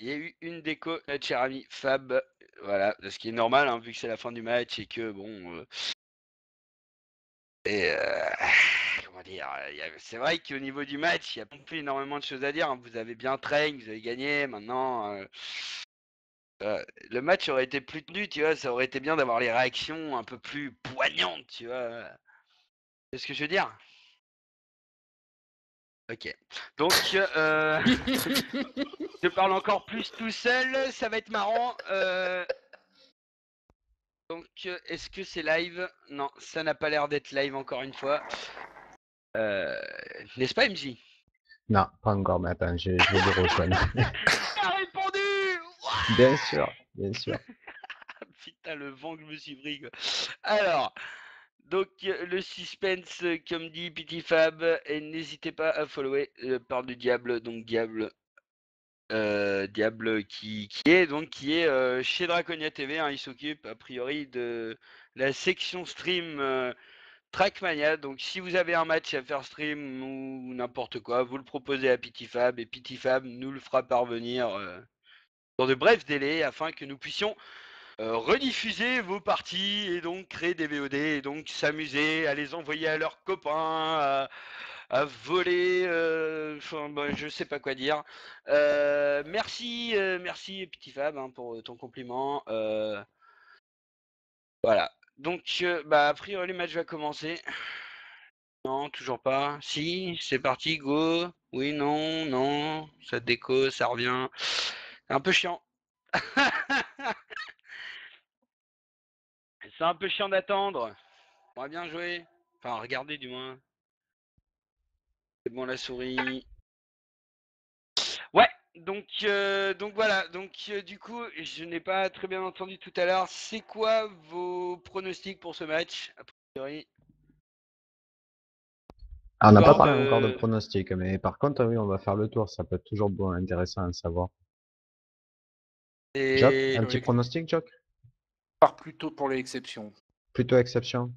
Il y a eu une déco, notre cher ami Fab. Voilà, ce qui est normal, hein, vu que c'est la fin du match et que bon. euh, Et euh, comment dire y C'est vrai qu'au niveau du match, il n'y a pas plus énormément de choses à dire. hein. Vous avez bien train, vous avez gagné. Maintenant, euh, le match aurait été plus tenu, tu vois. Ça aurait été bien d'avoir les réactions un peu plus poignantes, tu vois. C'est ce que je veux dire? Ok. Donc, je parle encore plus tout seul. Ça va être marrant. euh, Donc, euh, est-ce que c'est live? Non, ça n'a pas l'air d'être live encore une fois. Euh, N'est-ce pas, MJ Non, pas encore, mais attends, je, je vais le rejoindre. a répondu Ouah bien sûr, bien sûr. Putain, le vent que je me suis pris. quoi. Alors, donc le suspense, comme dit Petit Fab, et n'hésitez pas à follower euh, par du diable, donc diable. Euh, diable qui, est donc qui est euh, chez Draconia TV, hein, il s'occupe a priori de la section stream euh, Trackmania. Donc si vous avez un match à faire stream ou n'importe quoi, vous le proposez à Pitifab et Pitifab nous le fera parvenir dans de brefs délais afin que nous puissions rediffuser vos parties et donc créer des VOD et donc s'amuser à les envoyer à leurs copains, à voler, euh, je sais pas quoi dire. Euh, merci, euh, merci Petit Fab hein, pour ton compliment. Voilà. Donc, bah, a priori, le match va commencer. Non, toujours pas. Si, c'est parti, go. Oui, non, non. Ça déco, ça revient. Un peu chiant. c'est un peu chiant d'attendre. On va bien jouer. Enfin, regardez du moins. C'est bon la souris. Ouais, donc euh, donc voilà. Donc euh, du coup, je n'ai pas très bien entendu tout à l'heure. C'est quoi vos pronostics pour ce match A priori? Ah, on n'a pas Encore parlé encore de de- pronostic, mais par contre, oui, on va faire le tour. Ça peut être toujours bon, intéressant à savoir. Jock, Et un petit oui. pronostic, Jock? Part plutôt pour l'exception. Plutôt exception.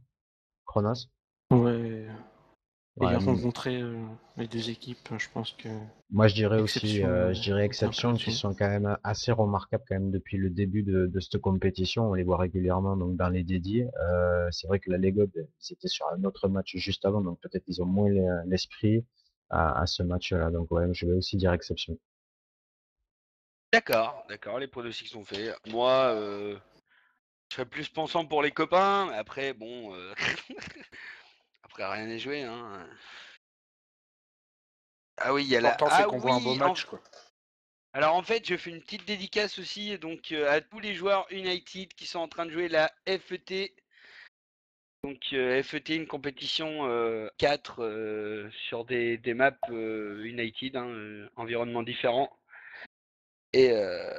Chronos? Ouais. Ouais, Ayant rencontré euh, les deux équipes, je pense que. Moi, je dirais aussi, Exception, euh, je dirais euh, exception, qui sont quand même assez remarquables quand même depuis le début de, de cette compétition. On les voit régulièrement donc dans les dédiés. Euh, c'est vrai que la Lego, c'était sur un autre match juste avant, donc peut-être ils ont moins l'e- l'esprit à, à ce match-là. Donc ouais, je vais aussi dire exception. d'accord, d'accord. Les pronostics sont faits. Moi, euh, je serais plus pensant pour les copains. mais Après, bon, euh, après rien n'est joué. Hein. Ah oui, il y a la. C'est Ah qu'on voit un beau en match. Quoi. Alors en fait, je fais une petite dédicace aussi donc euh, à tous les joueurs United qui sont en train de jouer la FET. Donc euh, FET, une compétition euh, 4 euh, sur des, des maps euh, United, hein, euh, environnements différents. Et, euh,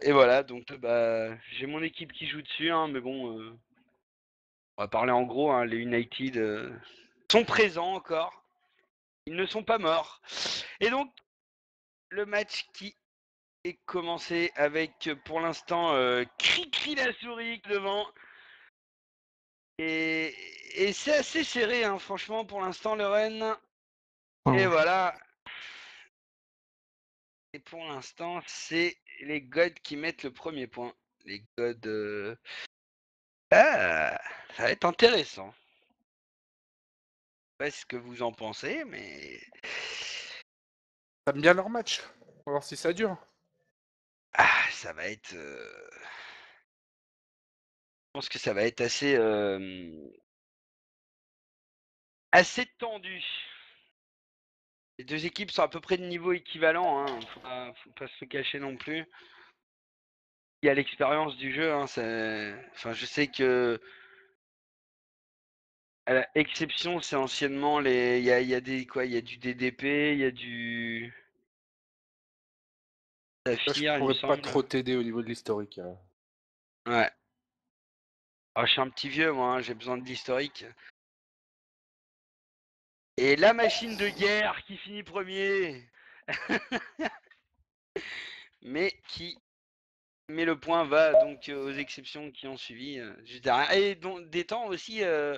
et voilà, donc bah, j'ai mon équipe qui joue dessus, hein, mais bon, euh, on va parler en gros, hein, les United euh, sont présents encore. Ils ne sont pas morts. Et donc, le match qui est commencé avec euh, pour l'instant euh, Cri-Cri la souris devant. Et, et c'est assez serré, hein, franchement, pour l'instant, le Rennes. Et voilà. Et pour l'instant, c'est les gods qui mettent le premier point. Les gods. euh, Ah, ça va être intéressant. Je sais pas ce que vous en pensez, mais. T'aimes bien leur match? On va voir si ça dure. Ah, ça va être. euh, Je pense que ça va être assez. euh, Assez tendu. Les deux équipes sont à peu près de niveau équivalent, hein. faut, pas, faut pas se le cacher non plus. Il y a l'expérience du jeu, hein, enfin, je sais que à la exception, c'est anciennement les. Il y a, il y a des quoi Il y a du DDP, il y a du. Saphir, je pourrais pas trop t'aider au niveau de l'historique. hein. Ouais. Ah, je suis un petit vieux, moi, hein, j'ai besoin de l'historique. Et la machine de guerre qui finit premier. Mais qui. Mais le point va donc euh, aux exceptions qui ont suivi. euh, juste derrière. Et donc, des temps aussi euh,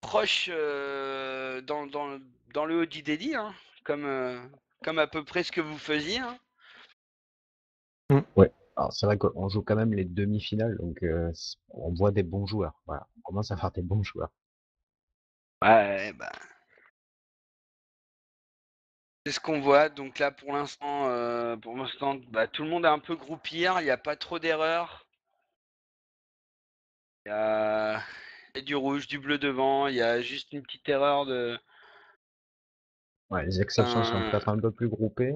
proches euh, dans, dans, dans le haut du dédit, hein, comme, euh, comme à peu près ce que vous faisiez. hein. Alors c'est vrai qu'on joue quand même les demi-finales, donc euh, on voit des bons joueurs. Voilà, on commence à faire des bons joueurs. Ouais, bah. C'est ce qu'on voit. Donc là, pour l'instant, euh, pour l'instant, bah, tout le monde est un peu groupir. Il n'y a pas trop d'erreurs. Il y a... il y a du rouge, du bleu devant. Il y a juste une petite erreur de. Ouais, les exceptions sont Euh. peut-être un peu plus groupées.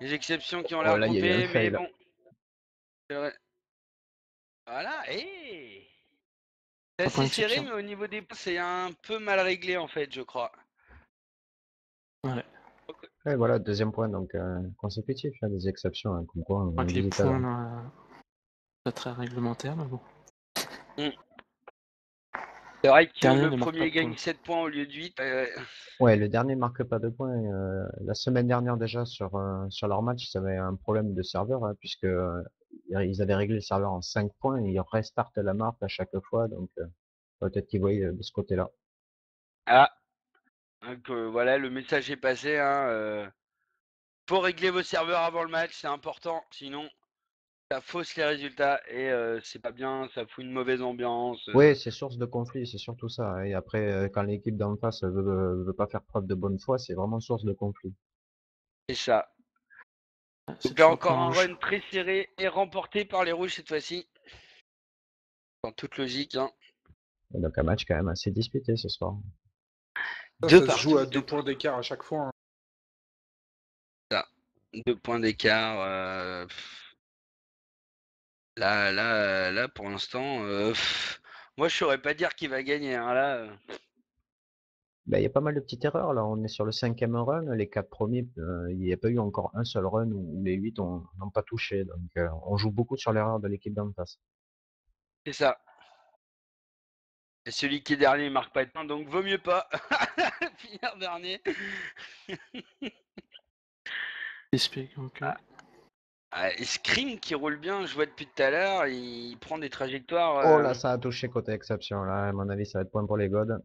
Les exceptions qui ont l'air Oh, groupées, mais fail. bon. Voilà, et C'est Pas point assez serré, mais au niveau des points, c'est un peu mal réglé en fait, je crois. Ouais. Ouais, voilà, deuxième point donc euh, consécutif, hein, des exceptions, hein, comme quoi on les tout à points, là, c'est très réglementaire, mais bon. C'est vrai que Dernier le premier pas gagne points. 7 points au lieu de 8. Ouais, le dernier marque pas de points. euh, la semaine dernière déjà sur euh, sur leur match, ils avaient un problème de serveur hein, puisque euh, ils avaient réglé le serveur en 5 points et ils restartent la marque à chaque fois, donc euh, peut-être qu'ils voyaient euh, de ce côté-là. Ah Donc euh, voilà, le message est passé. Hein, Faut régler vos serveurs avant le match, c'est important. Sinon, ça fausse les résultats et euh, c'est pas bien, ça fout une mauvaise ambiance. Oui, c'est source de conflit, c'est surtout ça. hein, Et après, quand l'équipe d'en face veut veut pas faire preuve de bonne foi, c'est vraiment source de conflit. C'est ça. Donc là encore un run très serré et remporté par les rouges cette fois-ci. En toute logique. Hein. Et donc un match quand même assez disputé ce soir. Ça, Deux ça se joue à deux points d'écart à chaque fois. hein. Deux points d'écart. euh. Là, là, là, pour l'instant, euh, moi je saurais pas dire qui va gagner. Hein, là, euh. Ben, il y a pas mal de petites erreurs là. On est sur le cinquième run. Les quatre premiers, euh, il n'y a pas eu encore un seul run où les huit ont- n'ont pas touché. Donc euh, on joue beaucoup sur l'erreur de l'équipe d'en face. c'est ça. Et celui qui est dernier, il marque pas de points, donc vaut mieux pas finir dernier. Explique, donc, euh, Ah. Ah, et Scream qui roule bien, je vois depuis tout à l'heure, il prend des trajectoires. Oh euh, là, ça a touché côté exception. Là, à mon avis, ça va être point pour les gods.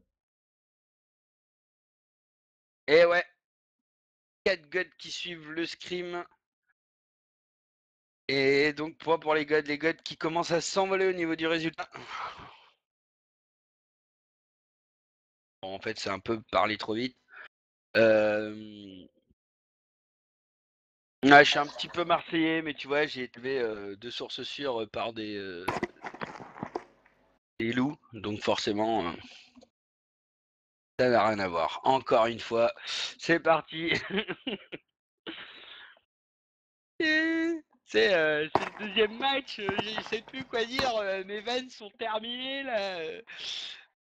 Et ouais. 4 gods qui suivent le scream. Et donc point pour les gods, les gods qui commencent à s'envoler au niveau du résultat. Bon, en fait, c'est un peu parler trop vite. Je suis un petit peu marseillais, mais tu vois, j'ai euh, de sources sûres par des, des loups, donc forcément, ça n'a rien à voir. Encore une fois, c'est parti. C'est euh, c'est le deuxième match, euh, je sais plus quoi dire, euh, mes vannes sont terminées là. euh.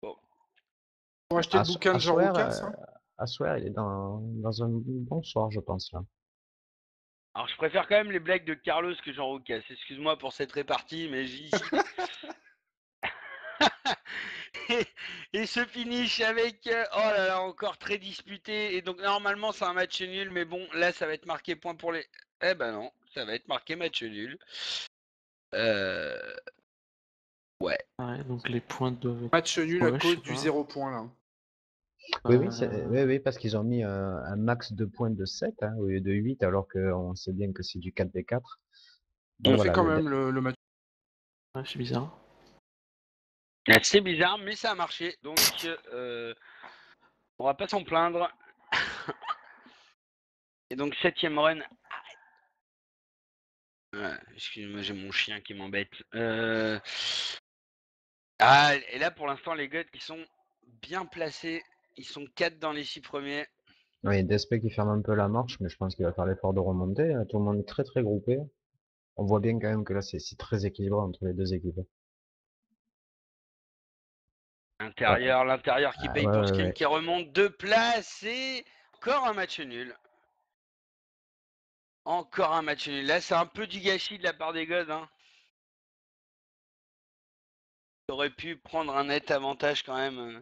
Pour acheter le bouquin de Jean Roucas, euh, hein. Aswear, il est dans, dans un bon soir, je pense là. Alors je préfère quand même les blagues de Carlos que Jean Roucas. Excuse-moi pour cette répartie, mais j'y suis. et, ce finish avec euh, oh là là encore très disputé et donc normalement c'est un match nul mais bon là ça va être marqué point pour les eh ben non ça va être marqué match nul euh... ouais, donc les points doivent être. Match nul Ouais, à cause du zéro point là. Oui, oui, euh, oui, oui, parce qu'ils ont mis un, un max de points de 7 hein, au lieu de 8, alors qu'on sait bien que c'est du 4v4. On Donc fait voilà, quand le- même le, le match. ouais, c'est bizarre. Ah, C'est bizarre, mais ça a marché, donc euh, on va pas s'en plaindre. Et donc septième run. Ouais, Excusez-moi, j'ai mon chien qui m'embête. Euh, Ah, et là pour l'instant les guts ils sont bien placés. Ils sont 4 dans les 6 premiers. Oui, DSP qui ferme un peu la marche, mais je pense qu'il va faire l'effort de remonter. hein. Tout le monde est très très groupé. On voit bien quand même que là c'est très équilibré entre les deux équipes. Intérieur, l'intérieur qui Ah, paye ouais, pour ouais. qui remonte deux places et encore un match nul. Encore un match nul. Là c'est un peu du gâchis de la part des gods. Hein. Ils auraient pu prendre un net avantage quand même. euh.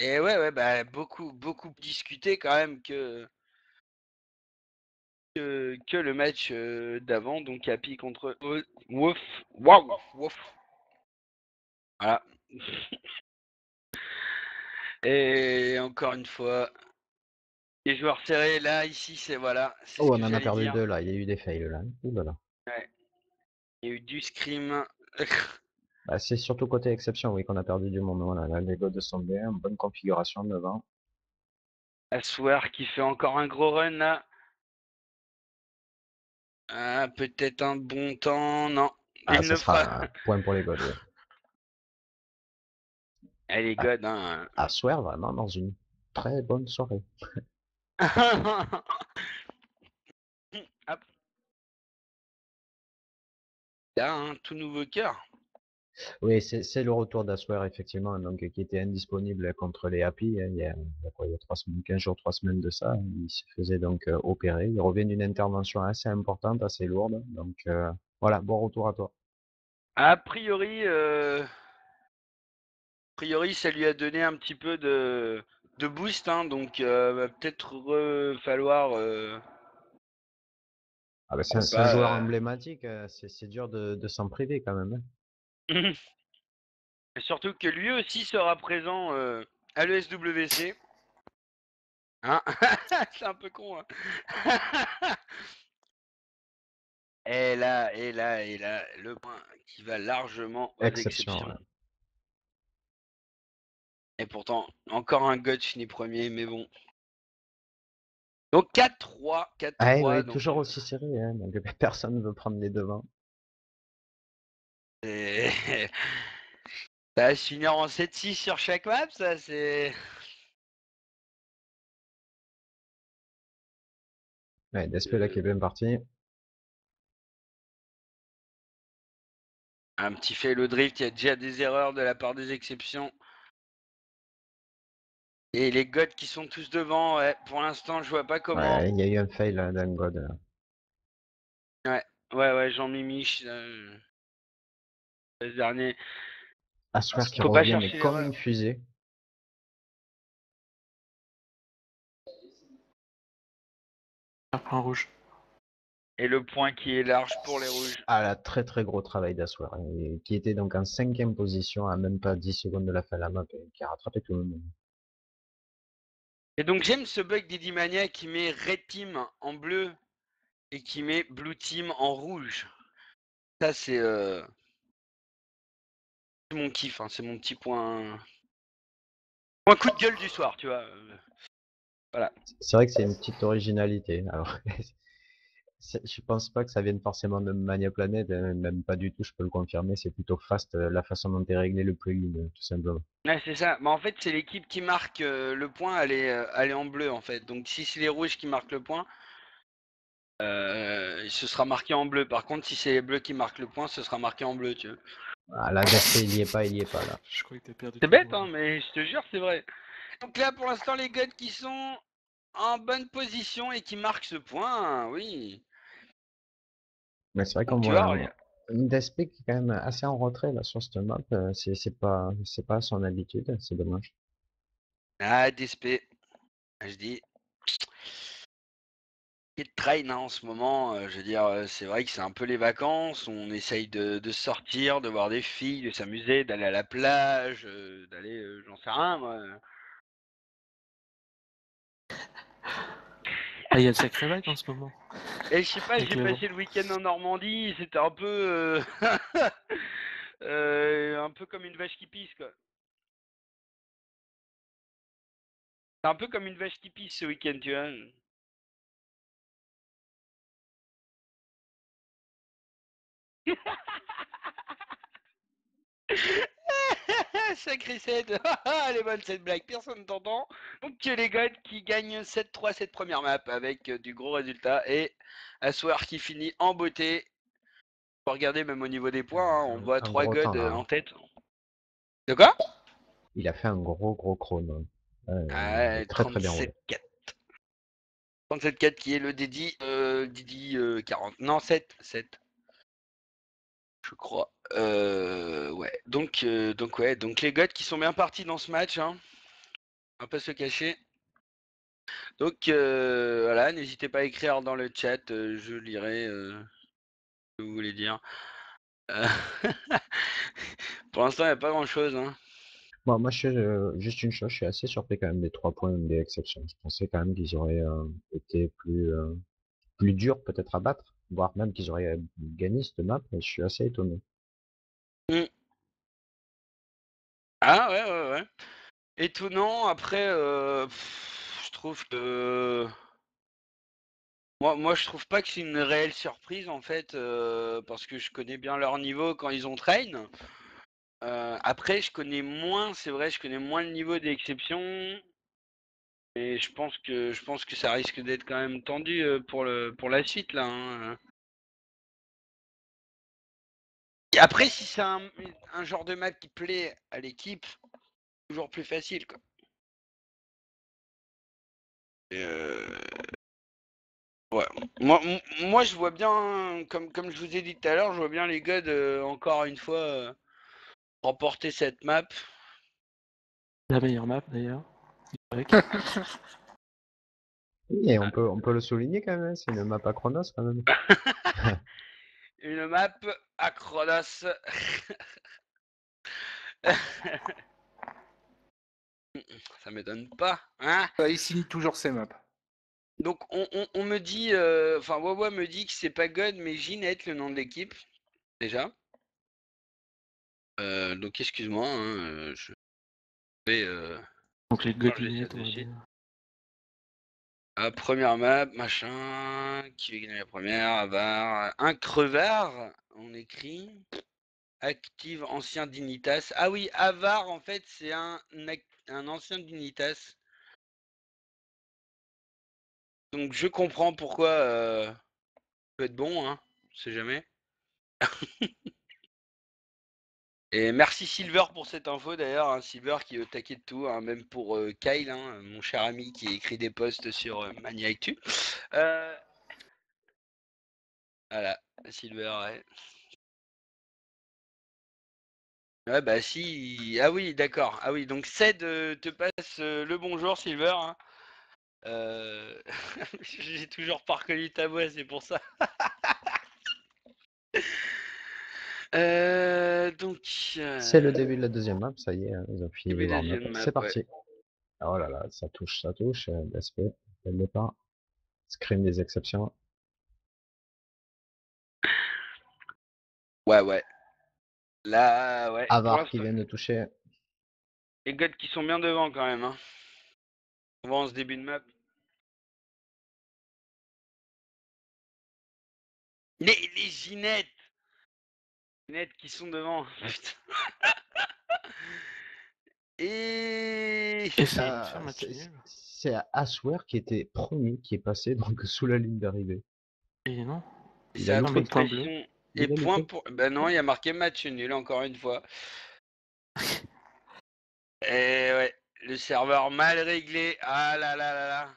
Et ouais, ouais, bah beaucoup, beaucoup discuté quand même que que, que le match euh, d'avant, donc Happy contre O- Wolf. Waouh, Wolf. Voilà. Et encore une fois, les joueurs serrés, là, ici, c'est voilà. Oh, on en a perdu dire. deux là, il y a eu des fails là. Ouh là là. Il y a eu du scrim. Bah, c'est surtout côté exception, oui, qu'on a perdu du monde. Voilà, là, les godes sont bien, bonne configuration devant. Assoir qui fait encore un gros run là. Ah, peut-être un bon temps. Non. Ah, il ça ne sera un point pour les godes. ouais. Elle est Ah. god, hein. À Swear, vraiment, dans une très bonne soirée. Hop. Là, un tout nouveau cœur. Oui, c'est le retour d'Aswear, effectivement, donc qui était indisponible contre les Happy hein, il, y a, il y a quoi, il y a trois semaines, 15 jours, trois semaines de ça. Il se faisait donc euh, opérer. Il revient d'une intervention assez importante, assez lourde. Donc euh, voilà, bon retour à toi. A priori, euh, a priori, ça lui a donné un petit peu de, de boost, hein, donc euh, va peut-être re- falloir. Ah bah, c'est un, joueur emblématique, c'est c'est dur de, de s'en priver quand même. hein. Et Surtout que lui aussi sera présent euh, à l'ESWC. Hein? C'est un peu con. Hein? Et là, et là, et là, le point qui va largement aux Exception, exceptions. ouais. Et pourtant, encore un God finit premier, mais bon. Donc 4-3, 4-3. Ah donc, toujours euh, aussi serré, hein, donc personne ne veut prendre les devants. C'est- Ça va se finir en 7-6 sur chaque map, ça c'est. Ouais, Despela qui est bien parti. Un petit fail au drift, il y a déjà des erreurs de la part des exceptions. Et les gods qui sont tous devant, ouais, pour l'instant je vois pas comment. Ouais, il y a eu un fail là, d'un god. là. Ouais, ouais, Jean Mimiche. euh, Le dernier. Aswear qui Faut pas revient mais chercher comme une fusée. Un rouge. Et le point qui est large pour les rouges. Ah là, très très gros travail d'Aswear, hein, qui était donc en cinquième position à même pas 10 secondes de la fin de la map et qui a rattrapé tout le monde. Et donc j'aime ce bug d'Idimania qui met Red Team en bleu et qui met Blue Team en rouge. Ça c'est euh, c'est mon kiff, hein, c'est mon petit point. Point coup de gueule du soir, tu vois. euh. C'est vrai que c'est une petite originalité. Alors, je pense pas que ça vienne forcément de Mania Planet, hein, même pas du tout, je peux le confirmer. C'est plutôt fast euh, la façon dont est réglé le plugin, euh, tout simplement. Ouais, c'est ça. Mais en fait, c'est l'équipe qui marque euh, le point, elle est, euh, elle est en bleu en fait. Donc si c'est les rouges qui marquent le point, euh, ce sera marqué en bleu. Par contre, si c'est les bleus qui marquent le point, ce sera marqué en bleu, tu vois. Ah, là, Despé, il y est pas, il y est pas là. Je crois que t'as perdu. C'est bête, hein, mais je te jure, c'est vrai. Donc là, pour l'instant, les gods qui sont en bonne position et qui marquent ce point, oui. Mais c'est vrai qu'on voit une Despé qui est quand même assez en retrait là sur cette map. euh, C'est c'est pas, c'est pas son habitude, c'est dommage. Ah, DSP. Je dis. De train hein, en ce moment, euh, je veux dire, euh, c'est vrai que c'est un peu les vacances, on essaye de, de sortir, de voir des filles, de s'amuser, d'aller à la plage, euh, d'aller, j'en sais rien moi. Ah, il y a le sacré bac en ce moment. Et je sais pas, j'ai passé le week-end en Normandie, c'était un peu un peu comme une vache qui pisse quoi. C'est un peu comme une vache qui pisse ce week-end, tu vois. Sacré 7 Elle est bonne cette blague, personne ne t'entend. Donc les gars qui gagnent 7-3 cette première map avec euh, du gros résultat et Assoir qui finit en beauté. Faut regarder même au niveau des points, hein, on voit un 3 gros gods euh, hein. en tête. De quoi? Il a fait un gros gros chrono. Euh, Ah est ouais, très très bien roulé. 37-4. 37-4 qui est le Didi, euh, Didi euh, 40. Non, 7. 7. Je crois. Euh, ouais. Donc, euh, donc, ouais. Donc, les gods qui sont bien partis dans ce match. Hein. On va pas se cacher. Donc, euh, voilà. N'hésitez pas à écrire dans le chat. je lirai ce que vous voulez dire. Pour l'instant, il n'y a pas grand chose. Hein. Moi, je suis, juste une chose, je suis assez surpris quand même des trois points des exceptions. Je pensais quand même qu'ils auraient été plus, plus durs peut-être à battre, voire même qu'ils auraient euh, gagné cette map, mais je suis assez étonné. Ah ouais, ouais, ouais. Étonnant, après, euh, je trouve que... Moi, moi, je trouve pas que c'est une réelle surprise, en fait, euh, parce que je connais bien leur niveau quand ils ont train. Après, je connais moins, c'est vrai, je connais moins le niveau des Et je pense que je pense que ça risque d'être quand même tendu euh, pour le pour la suite là. hein. Après, si c'est un, un genre de map qui plaît à l'équipe, toujours plus facile quoi. Et, euh, Ouais. Moi, moi, je vois bien, comme, comme je vous ai dit tout à l'heure, je vois bien les gods euh, encore une fois euh, remporter cette map. La meilleure map d'ailleurs. Avec. Et on peut, on peut le souligner quand même, hein, c'est une map à Chronos quand même. Une map à Chronos. Ça m'étonne pas, hein Bah, il signe toujours ses maps. Donc on, on- on me dit, euh, enfin Wawa me dit que c'est pas God mais Ginette le nom de l'équipe, déjà. Euh, donc excuse-moi, hein, euh, je vais... euh, Donc les godinettes, on va essayer. dire. Ah, première map, machin, qui va gagner la première, Avar, un crevard, on écrit, active ancien Dignitas. Ah oui, Avar en fait c'est un, ancien Dignitas. Donc je comprends pourquoi euh, ça peut être bon, hein, on sait jamais. Et merci Silver pour cette info d'ailleurs, hein, Silver qui est au taquet de tout, hein, même pour euh, Kyle, hein, mon cher ami qui écrit des posts sur euh, Mania. Euh, Voilà, Silver, ouais. Ouais, bah si. Ah oui, d'accord. Ah oui, donc Ced te passe euh, le bonjour, Silver. J'ai toujours pas reconnu ta voix, c'est pour ça. Euh, donc. C'est le euh, début de la deuxième map, ça y est, hein, ils ont fini Début les de la warm-up. deuxième map, C'est parti. Oh là là, ça touche, ça touche, euh, DSP, dès le départ. Scream des exceptions. Ouais, ouais. Là, ouais. pour Avar qui l'instant, vient de toucher. Les gars qui sont bien devant quand même. Hein. On va en ce début de map. Les, les Ginettes Qui sont devant. Putain. Et. Et c'est Aswer qui était premier, qui est passé donc sous la ligne d'arrivée. Et non. Il C'est a trop de point bleu. pression. Il Et point pour. Ben non, il y a marqué match nul encore une fois. Et ouais, le serveur mal réglé. Ah là là là là.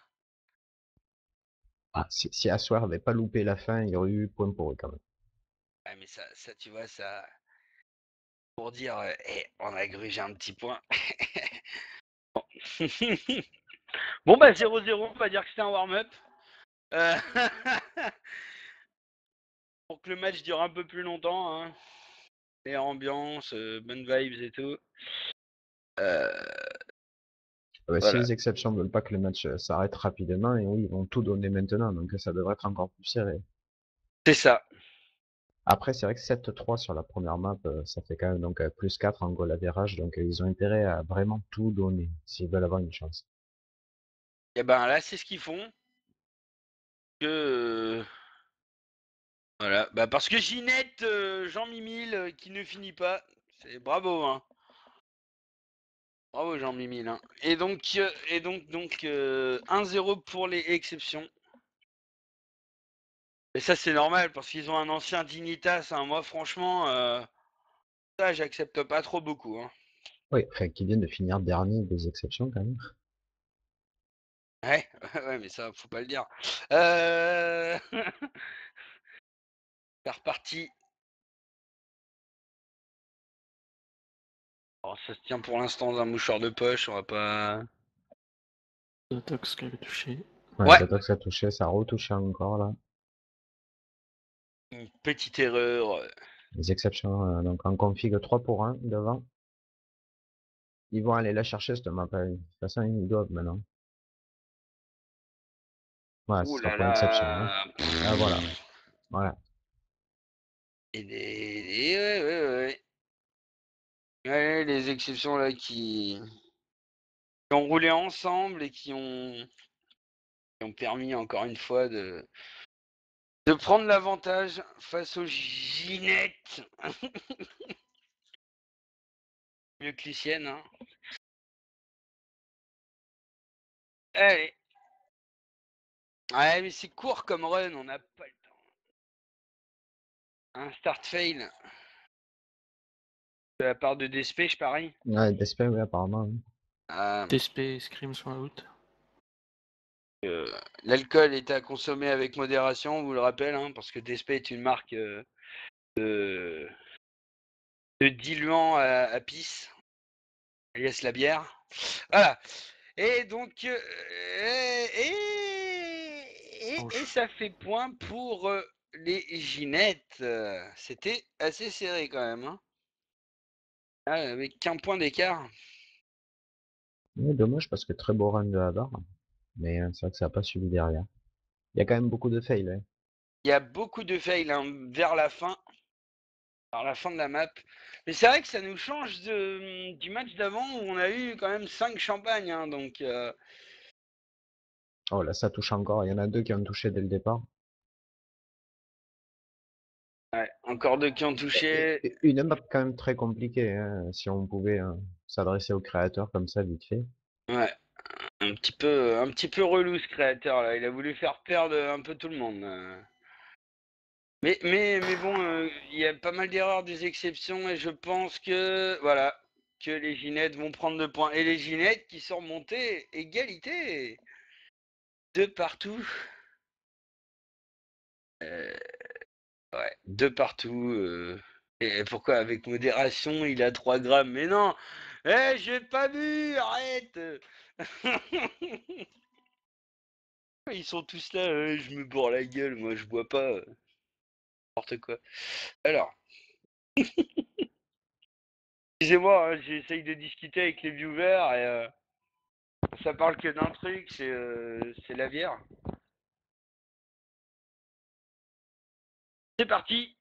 Ah, si, si Aswer avait pas loupé la fin, il y aurait eu point pour eux quand même. Ah mais ça, ça tu vois, ça. Pour dire, euh, eh, on a grugé un petit point. bon. bon bah 0-0, on va dire que c'est un warm-up. Euh, Pour que le match dure un peu plus longtemps. Hein. Et ambiance, euh, bonnes vibes et tout. Euh, Ah bah, Voilà. Si les exceptions veulent pas que le match s'arrête rapidement, et oui, ils vont tout donner maintenant, donc ça devrait être encore plus serré. c'est ça. Après, c'est vrai que 7-3 sur la première map, euh, ça fait quand même donc euh, plus 4 en goal average, donc euh, ils ont intérêt à vraiment tout donner s'ils veulent avoir une chance. Et ben là, c'est ce qu'ils font. Voilà. Bah parce que Ginette, Jean Mimile, qui ne finit pas. C'est bravo, hein. Bravo Jean Mimile. hein. Et donc, et donc, donc euh, 1-0 pour les exceptions. Et ça, c'est normal parce qu'ils ont un ancien Dignitas. hein. Moi, franchement, euh, ça, j'accepte pas trop beaucoup. hein. Oui, enfin, qui viennent de finir dernier des exceptions quand même. Ouais, ouais, mais ça, faut pas le dire. Euh... C'est reparti. Alors, ça se tient pour l'instant dans un mouchoir de poche, on va pas. Dotox qui avait touché. Ouais, Ouais. Datox a touché, ça a retouché encore là. Une petite erreur. Les exceptions, euh, donc en config 3 pour 1 devant. Ils vont aller la chercher, cette map. De toute façon, ils doivent maintenant. Une exception. hein. Ah, voilà. Voilà. Et des, des- ouais, ouais, ouais. Ouais, les exceptions là qui... qui ont roulé ensemble et qui ont, qui ont permis encore une fois de, de prendre l'avantage face aux ginettes. Mieux que Lucienne, hein. Allez. Ouais, mais c'est court comme run, on n'a pas le temps. Un start fail. De la part de Despé, je parie. Ouais, Despé, oui, apparemment. oui. Ah, TSP et Scream sont out. Euh, L'alcool est à consommer avec modération, on vous le rappelle, hein, parce que Despé est une marque euh, de, de diluant à, à pisse, alias la bière. Voilà. Et donc, euh, et, et, et Ouch. ça fait point pour les Ginettes. C'était assez serré quand même. Hein. Ah, avec qu'un point d'écart. Ouais, dommage parce que très beau run de Havard. Mais euh, c'est vrai que ça n'a pas suivi derrière. Il y a quand même beaucoup de fails. Il y a beaucoup de fails hein, vers la fin. Vers la fin de la map. Mais c'est vrai que ça nous change de- du match d'avant où on a eu quand même 5 champagnes. hein, donc, euh, Oh là, ça touche encore. Il y en a deux qui ont touché dès le départ. ouais, encore deux qui ont touché. Et- et Une map quand même très compliquée. hein, Si on pouvait s'adresser aux créateurs comme ça, vite fait. Ouais. Un petit peu, un petit peu relou ce créateur là. Il a voulu faire perdre un peu tout le monde. Mais, mais, mais bon, euh, il y a pas mal d'erreurs, des exceptions, et je pense que voilà, que les Ginettes vont prendre deux points. Et les Ginettes qui sont remontées égalité de partout. Euh, ouais, de partout. euh. Et pourquoi avec modération il a 3 grammes? Mais non Eh, j'ai pas bu Arrête Ils sont tous là, je me bourre la gueule, moi je bois pas. euh, N'importe quoi. Alors. Excusez-moi, hein, j'essaye de discuter avec les viewers et euh, ça parle que d'un truc, c'est euh, c'est la bière. C'est parti.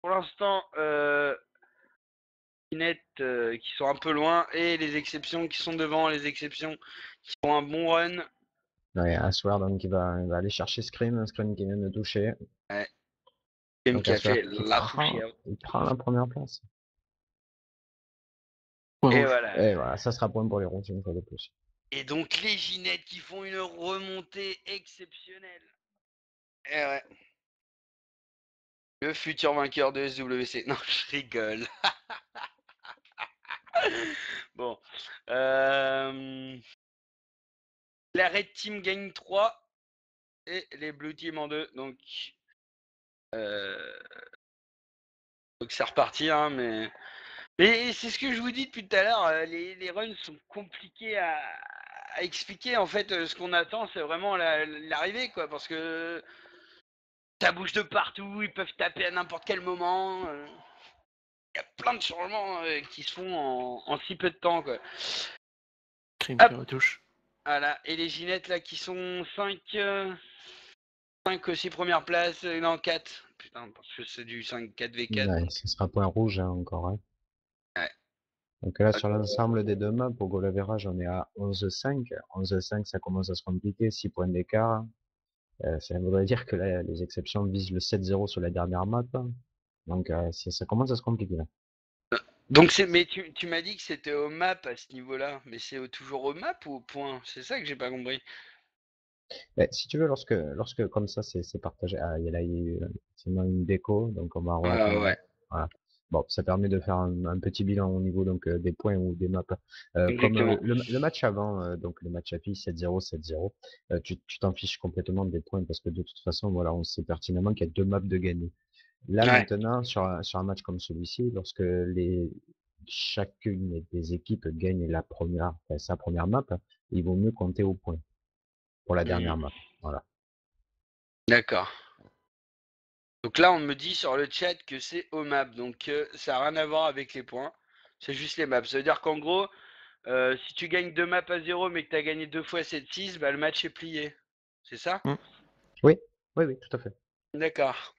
Pour l'instant, euh, euh, qui sont un peu loin et les exceptions qui sont devant, les exceptions qui font un bon run. Ouais, Aswar donc il va, il va aller chercher Scream, Scream qui vient de toucher. Game Donc qui a Aswar fait qui la prend, il prend la première place. Et rouge. voilà. Et voilà, ça sera point pour les rouges une fois de plus. Et donc les Ginettes qui font une remontée exceptionnelle. Et ouais. Le futur vainqueur de SWC. Non, je rigole. bon. Euh... La Red Team gagne 3 et les Blue Team en 2. Donc, euh... donc c'est reparti, hein, mais. C'est ce que je vous dis depuis tout à l'heure, euh, les, runs sont compliqués à, expliquer. En fait, euh, ce qu'on attend, c'est vraiment la- l'arrivée, quoi, parce que ça bouge de partout, ils peuvent taper à n'importe quel moment. Il y a plein de changements euh, qui se font en, en si peu de temps, quoi. Scream Hop. qui retouche. Voilà, et les Ginettes là qui sont 5 5 aussi première place, euh, non 4. Putain, parce que c'est du 5 4 V4. Ouais, ce sera point rouge hein, encore. hein. Ouais. Donc là, sur l'ensemble des deux maps, au goal average, on est à 11-5. 11-5, ça commence à se compliquer, 6 points d'écart. Euh, ça voudrait dire que là, les exceptions visent le 7-0 sur la dernière map. Donc ça commence à se compliquer là. Donc c'est mais tu, tu m'as dit que c'était au map à ce niveau-là, mais c'est toujours au map ou au point? C'est ça que j'ai pas compris. Mais si tu veux, lorsque, lorsque comme ça, c'est c'est partagé. Ah, il y a là, euh, une déco, donc on va Ouais, revoir. ouais. Bon, ça permet de faire un, un petit bilan au niveau donc euh, des points ou des maps. Euh, comme euh, le, le match avant, donc le match à filles 7-0, 7-0, euh, tu tu t'en fiches complètement des points parce que de toute façon, voilà, on sait pertinemment qu'il y a deux maps de gagner. Là Ouais. maintenant, sur un, sur un match comme celui-ci, lorsque les chacune des équipes gagne la première, enfin, sa première map, il vaut mieux compter au point pour la dernière Mhm. map. Voilà. D'accord. Donc là on me dit sur le chat que c'est au map, donc euh, ça n'a rien à voir avec les points. C'est juste les maps. Ça veut dire qu'en gros, euh, si tu gagnes deux maps à 0 mais que tu as gagné deux fois 7-6, bah, le match est plié. C'est ça? Oui, oui, tout à fait. D'accord.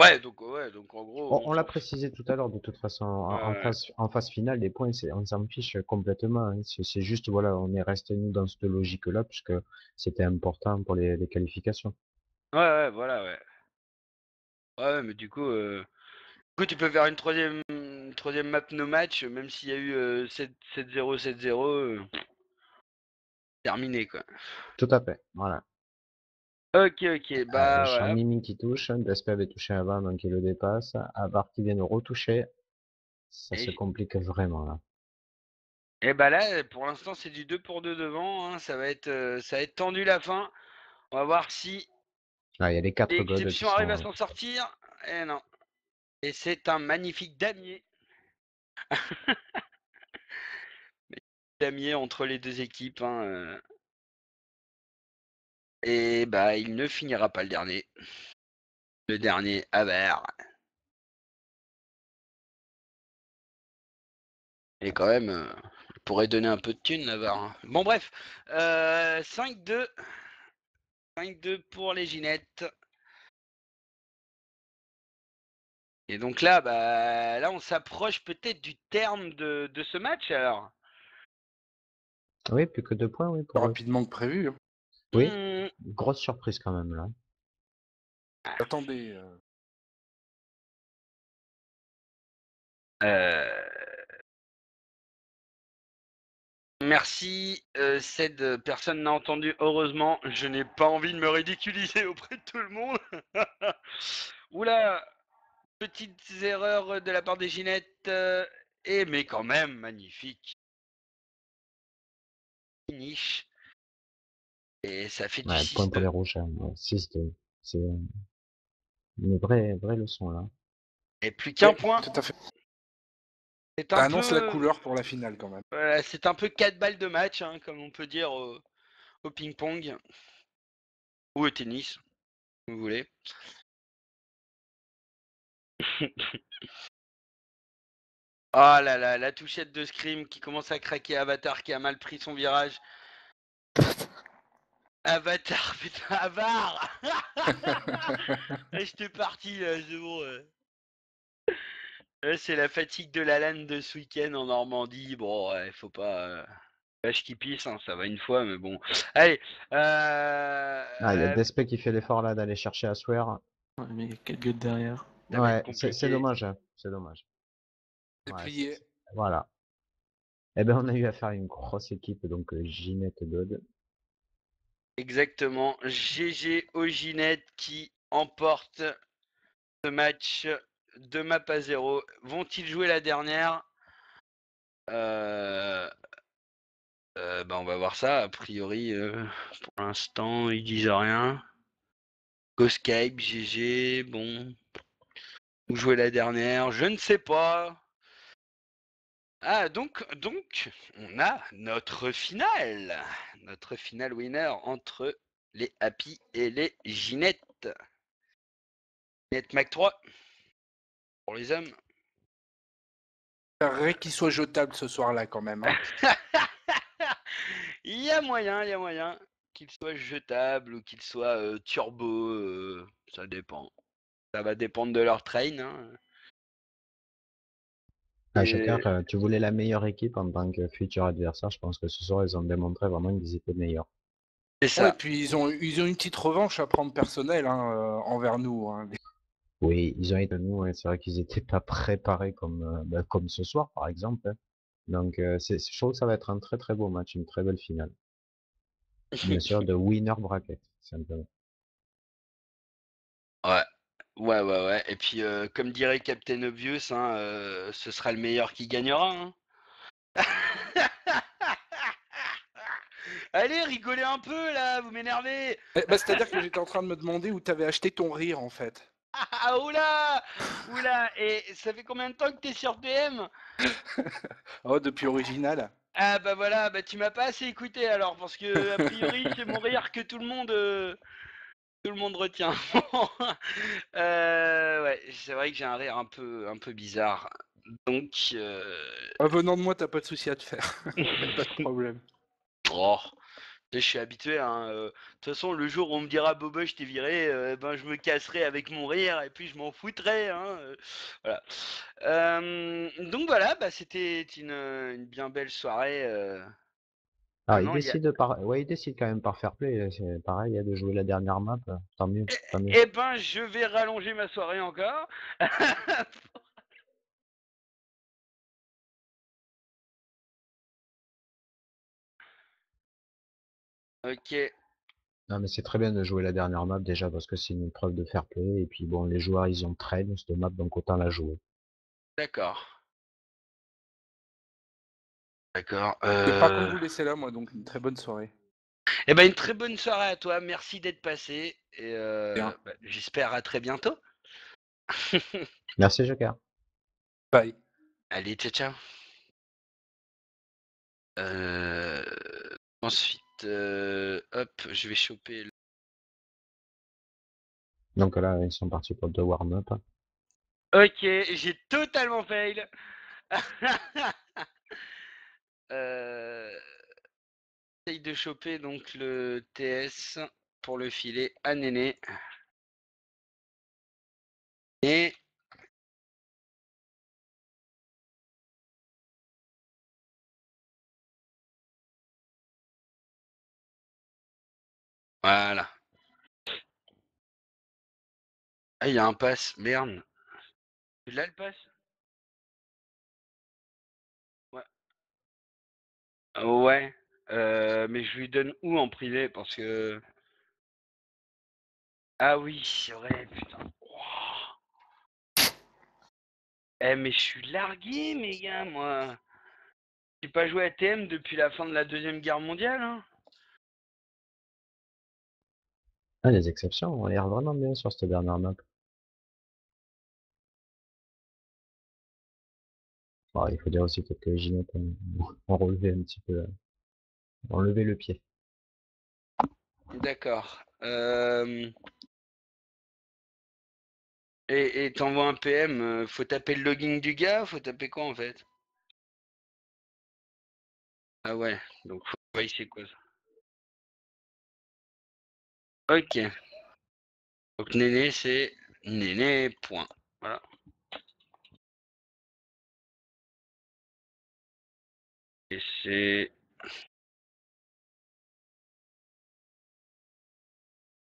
Ouais, donc, ouais, donc en gros. On, on l'a précisé tout à l'heure, de toute façon, en, phase, en phase finale, les points, on s'en fiche complètement. hein. C'est, juste, voilà, on est resté nous dans cette logique-là, puisque c'était important pour les, les qualifications. Ouais, ouais, voilà, ouais. Ouais, mais du coup, euh, du coup, tu peux faire une troisième, une troisième map no match, même s'il y a eu euh, 7 7-0, 7-0, euh, terminé quoi. Tout à fait, voilà. Ok, ok, bah Euh, voilà. Mimi qui touche, Despé avait touché avant, donc il le dépasse. Avar qui vient de retoucher. Ça se complique vraiment, là. Et bah là, pour l'instant, c'est du 2 pour 2 devant, hein, ça va être, euh, ça va être tendu la fin. On va voir si Ah, il y a les quatre godes qui l'exception arrive à sont- s'en sortir. Et non. Et c'est un magnifique damier. damier entre les deux équipes. hein, euh. Et bah, il ne finira pas le dernier. Le dernier, Aver. Et quand même, euh, il pourrait donner un peu de thunes, Navarre. hein. Bon, bref. euh, 5-2. 5-2 pour les Ginettes. Et donc là, bah, là, on s'approche peut-être du terme de, de ce match alors. Oui, plus que deux points, oui. Plus Pour rapidement que prévu. Oui, Hmm, grosse surprise quand même, là. Attendez. euh, euh, Merci, euh, Ced, personne n'a entendu, heureusement, je n'ai pas envie de me ridiculiser auprès de tout le monde. Oula, petites erreurs de la part des Ginettes, euh, et mais quand même magnifique. Finish. Et ça fait du Ouais, point pour 6-2. les rouges. hein. Ouais, 6-2. C'est une vraie, vraie leçon, là. Et plus qu'un ouais, point. Tout à fait. C'est un annonce peu... la couleur pour la finale quand même. Voilà, c'est un peu 4 balles de match, hein, comme on peut dire au, au ping-pong. Ou au tennis, si vous voulez. Ah là là, la touchette de Scream qui commence à craquer. Avatar qui a mal pris son virage. Avatar, putain, Avar Eh, J'étais parti là, c'est bon. ouais. Ouais, c'est la fatigue de la LAN de ce week-end en Normandie. Bon, ouais, faut pas. euh, Vache qui pisse, hein, ça va une fois, mais bon. Allez. Euh... Ah, il y a euh, Despé qui fait l'effort, là, d'aller chercher Aswear. Ouais, mais il y a quel gueule derrière. Ça Ouais, être c'est dommage, hein. C'est dommage. C'est Ouais, plié. c'est- Voilà. Eh ben, on a eu affaire à une grosse équipe, donc euh, Ginette God. Exactement. GG au Ginette qui emporte ce match de map à 0. Vont-ils jouer la dernière? Euh... euh, bah, On va voir ça. A priori, euh, pour l'instant, ils disent rien. Go Skype, GG, bon. Ou jouer la dernière, je ne sais pas. Ah, donc, donc, on a notre finale. Notre finale winner entre les Happy et les Ginette. Ginette Mac 3 pour les hommes. J'aimerais qu'il soit jetable ce soir-là quand même. hein. il y a moyen, il y a moyen qu'il soit jetable ou qu'il soit euh, turbo, euh, ça dépend. Ça va dépendre de leur train. hein. Et- Joker, euh, tu voulais la meilleure équipe en tant que futur adversaire. Je pense que ce soir, ils ont démontré vraiment qu'ils étaient meilleurs. C'est Ouais, ça. et puis ils ont, ils ont une petite revanche à prendre personnelle hein, euh, envers nous. hein. Oui, ils ont été nous, ouais, c'est vrai qu'ils étaient pas préparés comme, euh, bah, comme ce soir, par exemple. hein. Donc, euh, c'est, je trouve que ça va être un très très beau match, une très belle finale. Bien sûr, de winner bracket, simplement. Ouais, ouais, ouais. Et puis, euh, comme dirait Captain Obvious, hein, euh, ce sera le meilleur qui gagnera. hein. Allez, rigolez un peu là, vous m'énervez. Eh, bah, C'est-à-dire que j'étais en train de me demander où tu avais acheté ton rire en fait. Ah, oula, oula. Et ça fait combien de temps que t'es sur PM Oh, depuis original. Ah bah voilà, bah tu m'as pas assez écouté alors parce que a priori c'est mon rire que tout le monde euh, tout le monde retient. Euh, ouais, c'est vrai que j'ai un rire un peu un peu bizarre. Donc, euh, Ah, venant de moi, t'as pas de souci à te faire. pas de problème. oh, je suis habitué. hein, euh, De toute façon, le jour où on me dira Bobo, je t'ai viré, euh, ben je me casserai avec mon rire et puis je m'en foutrai. Hein, voilà. Donc voilà, bah, c'était une, une bien belle soirée. Euh. Ah, il a- décide de par... ouais, il décide quand même par fair play. C'est pareil, il y a de jouer la dernière map. euh, Tant mieux, tant mieux. Eh ben, je vais rallonger ma soirée encore. ok. Non, mais c'est très bien de jouer la dernière map déjà parce que c'est une preuve de fair play. Et puis bon, les joueurs ils ont traîne cette map donc autant la jouer. D'accord. D'accord. C'est pas comme Euh... vous laisser là, moi, donc une très bonne soirée. Eh ben, une très bonne soirée à toi. Merci d'être passé. Et euh, bah, j'espère à très bientôt. Merci Joker. Bye. Allez, ciao, ciao. Euh, Ensuite, euh, hop, je vais choper. le- Donc là, ils sont partis pour deux warm-up. Ok, j'ai totalement fail. euh... J'essaye de choper donc le TS pour le filer à Néné. Et voilà. Ah, il y a un pass, merde. Tu le pass? Ouais, euh, mais je lui donne où en privé? Parce que. Ah oui, c'est vrai, putain. Ouah. Eh, mais je suis largué, mes gars, moi. J'ai pas joué à TM depuis la fin de la Deuxième Guerre mondiale. Hein. Ah, les exceptions ont l'air vraiment bien sur cette dernière map. Il faut dire aussi que les Ginette ont, relevé un petit peu, euh, ont le pied. D'accord. Et et t'envoies un PM, euh, faut taper le logging du gars, faut taper quoi en fait? Ah ouais, donc faut voir c'est quoi ça? Ok. Donc Néné c'est Néné, point. Voilà. Et c'est...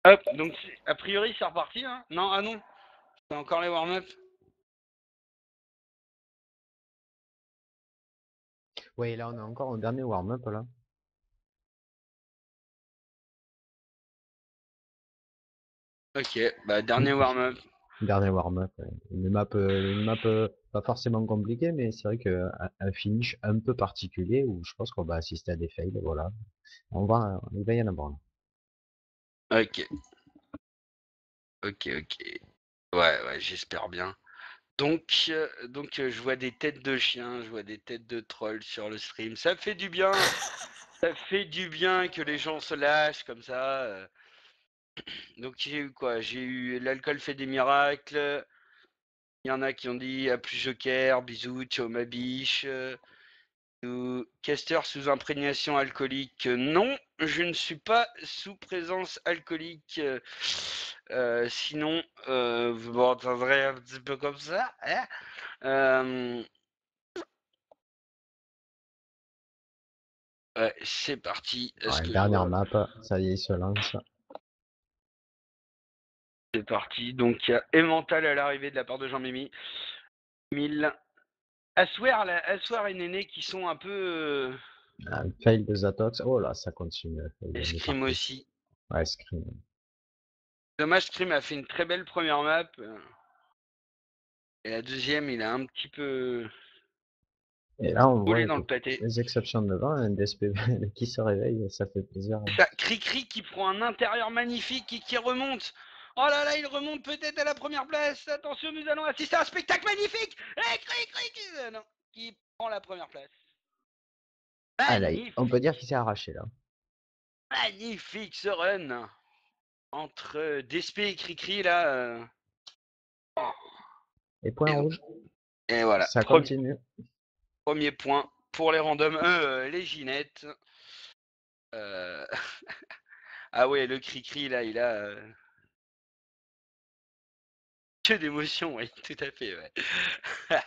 Hop, donc a priori c'est reparti, hein Non, ah non C'est encore les warm-up Ouais, là on est encore au dernier warm-up là. Ok, bah dernier warm-up. Dernier warm-up. ouais. Une map, euh, une map euh, pas forcément compliquée, mais c'est vrai que un, un finish un peu particulier où je pense qu'on va assister à des fails. Voilà. On va y en avoir. là. Ok. Ok, ok. Ouais, ouais, j'espère bien. Donc, euh, donc euh, je vois des têtes de chiens, je vois des têtes de trolls sur le stream. Ça fait du bien. Ça fait du bien que les gens se lâchent comme ça. euh. Donc j'ai eu quoi? J'ai eu l'alcool fait des miracles. Il y en a qui ont dit à plus Joker, bisous, ciao ma biche. euh, ou Caster sous imprégnation alcoolique, euh, non, je ne suis pas sous présence alcoolique. euh, sinon, euh, vous m'entendrez un petit peu comme ça. hein. Euh, ouais, c'est parti. Ouais, que dernière map, ça y est, il se lance. C'est parti. Donc, il y a Emmental à l'arrivée de la part de Jean-Mimi. 1000. Aswear, la- Aswear et Néné qui sont un peu. euh, Un fail de Zatox. Oh là, ça continue. Scream aussi. Ouais, Scream. Dommage, Scream a fait une très belle première map. Et la deuxième, il a un petit peu Et là, on voit dans le pâté. les exceptions devant, un DSP qui se réveille, ça fait plaisir. Ça, Cricri qui prend un intérieur magnifique et qui remonte. Oh là là, il remonte peut-être à la première place. Attention, nous allons assister à un spectacle magnifique. Et Cricri qui... euh, non, qui prend la première place. Ah là, on peut dire qu'il s'est arraché là. magnifique ce run entre euh, Despé et Cricri là. euh, Et point Et- rouge. Et voilà. Ça Premier, continue. premier point pour les randoms, euh, les ginettes. Euh, ah ouais, le cri-cri là, il a. Que d'émotion, oui, tout à fait, ouais.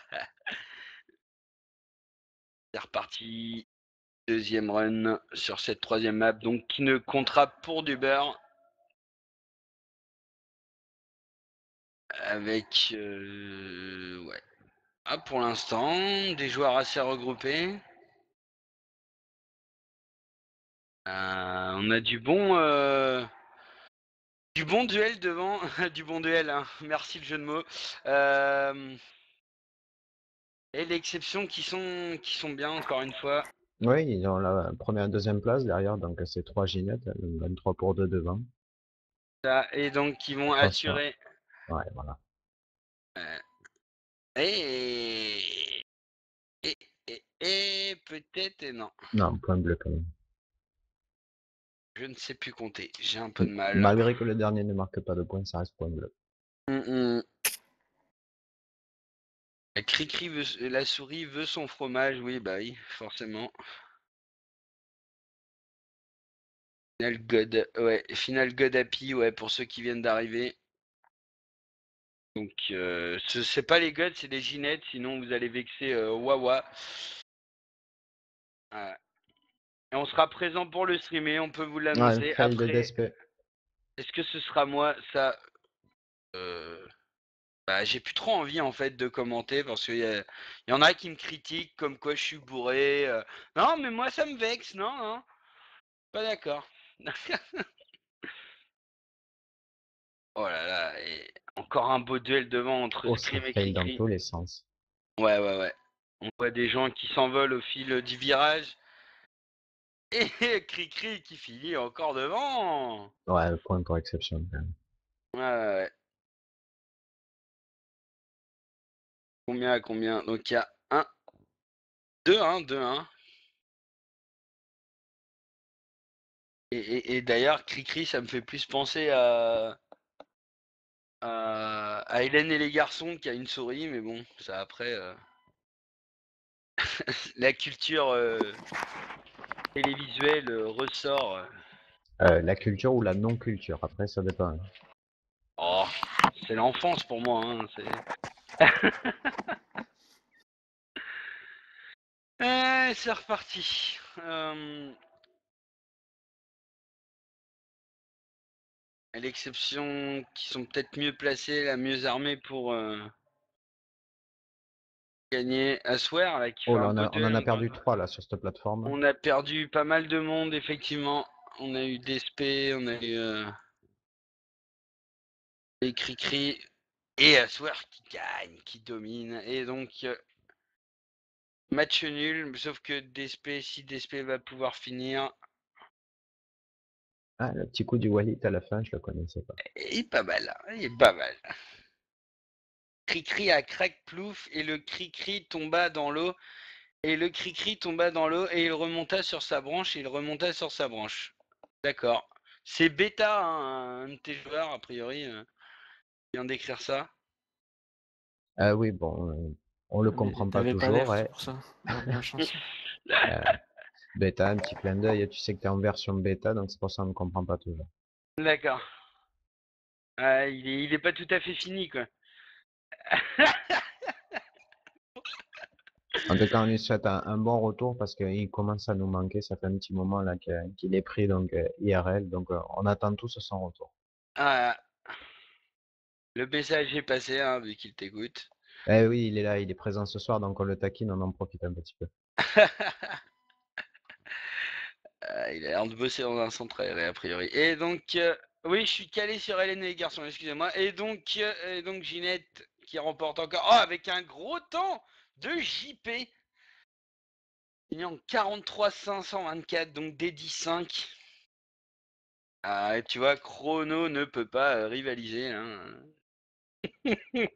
C'est reparti. Deuxième run sur cette troisième map, donc qui ne comptera pour du beurre. Avec. euh, ouais. Ah, pour l'instant, des joueurs assez regroupés. Euh, on a du bon. euh, Du bon duel devant, du bon duel, hein. merci le jeu de mots. Euh, Et l'exception qui sont, qui sont bien, encore une fois. Oui, ils ont la première et deuxième place derrière, donc c'est trois ginettes, donc 23 pour 2 devant. Ça, Et donc, ils vont assurer. Ouais, voilà. Et. Et, et, et peut-être, et non. Non, point bleu quand même. Je ne sais plus compter, j'ai un peu de mal. Malgré que le dernier ne marque pas de points, ça reste point bleu. Hum, hum. La Cricri veut, la souris veut son fromage, oui, bah oui, forcément. Final God, ouais, Final God Happy, ouais, pour ceux qui viennent d'arriver. Donc, euh, ce c'est pas les gods, c'est les ginettes, sinon vous allez vexer euh, Wawa. Ouais. Et on sera présent pour le streamer, on peut vous l'annoncer. Après, est-ce que ce sera moi? Ça. euh, Bah, j'ai plus trop envie en fait de commenter parce qu'il y, a- y en a qui me critiquent comme quoi je suis bourré. euh. Non, mais moi ça me vexe, non, non. Pas d'accord. oh là là, et encore un beau duel devant entre Oh, ça Scream et dans tous les sens. Ouais, ouais, ouais. On voit des gens qui s'envolent au fil du virage. Et Cricri qui finit encore devant. Ouais, point pour exception quand même. Ouais, ouais, ouais. Combien à combien? Donc il y a 1, 2, 1, 2, 1. Et, et, et d'ailleurs, Cricri, ça me fait plus penser à, à, à Hélène et les garçons qui a une souris, mais bon, ça après. euh, la culture euh, télévisuelle euh, ressort. euh. Euh, la culture ou la non-culture, après ça dépend. hein. Oh, c'est l'enfance pour moi. Hein, c'est... Eh, c'est reparti. Euh, à l'exception qui sont peut-être mieux placés, la mieux armée pour euh, Là, qui Oh là, on, a, on en a perdu trois là sur cette plateforme. On a perdu pas mal de monde, effectivement. On a eu DSP, on a eu euh, les Cricri et Aswear qui gagne, qui domine. Et donc, euh, match nul, sauf que DSP, si DSP va pouvoir finir, Ah, le petit coup du Wallet à la fin, je le connaissais pas. il est pas mal. hein, Il est pas mal. Cricri a crack plouf et le Cricri tomba dans l'eau. Et le Cricri tomba dans l'eau et il remonta sur sa branche et il remonta sur sa branche. D'accord. C'est Beta, hein, un de tes joueurs, a priori, euh, qui vient d'écrire ça. Ah oui, bon, euh, on le Mais comprend pas toujours. ouais. pour ça. Euh, bêta, un petit clin d'œil, tu sais que tu es en version bêta, donc c'est pour ça qu'on ne comprend pas toujours. D'accord. Ah, il, est, il est pas tout à fait fini, quoi. En tout cas, on lui souhaite un, un bon retour parce qu'il commence à nous manquer. Ça fait un petit moment là qu'il est pris donc euh, IRL, donc euh, on attend tous son retour. Ah, le message est passé, hein, vu qu'il t'écoute. Eh oui, il est là, il est présent ce soir, donc on le taquine, on en profite un petit peu. Ah, il a l'air de bosser dans un centre aéré, a priori. Et donc, euh, oui, je suis calé sur Hélène et les garçons, excusez-moi. Et donc, et donc Ginette qui remporte encore. Oh, avec un gros temps de JP. Il est en 43 524, donc des 10-5. Ah, et tu vois, Chrono ne peut pas euh, rivaliser. hein.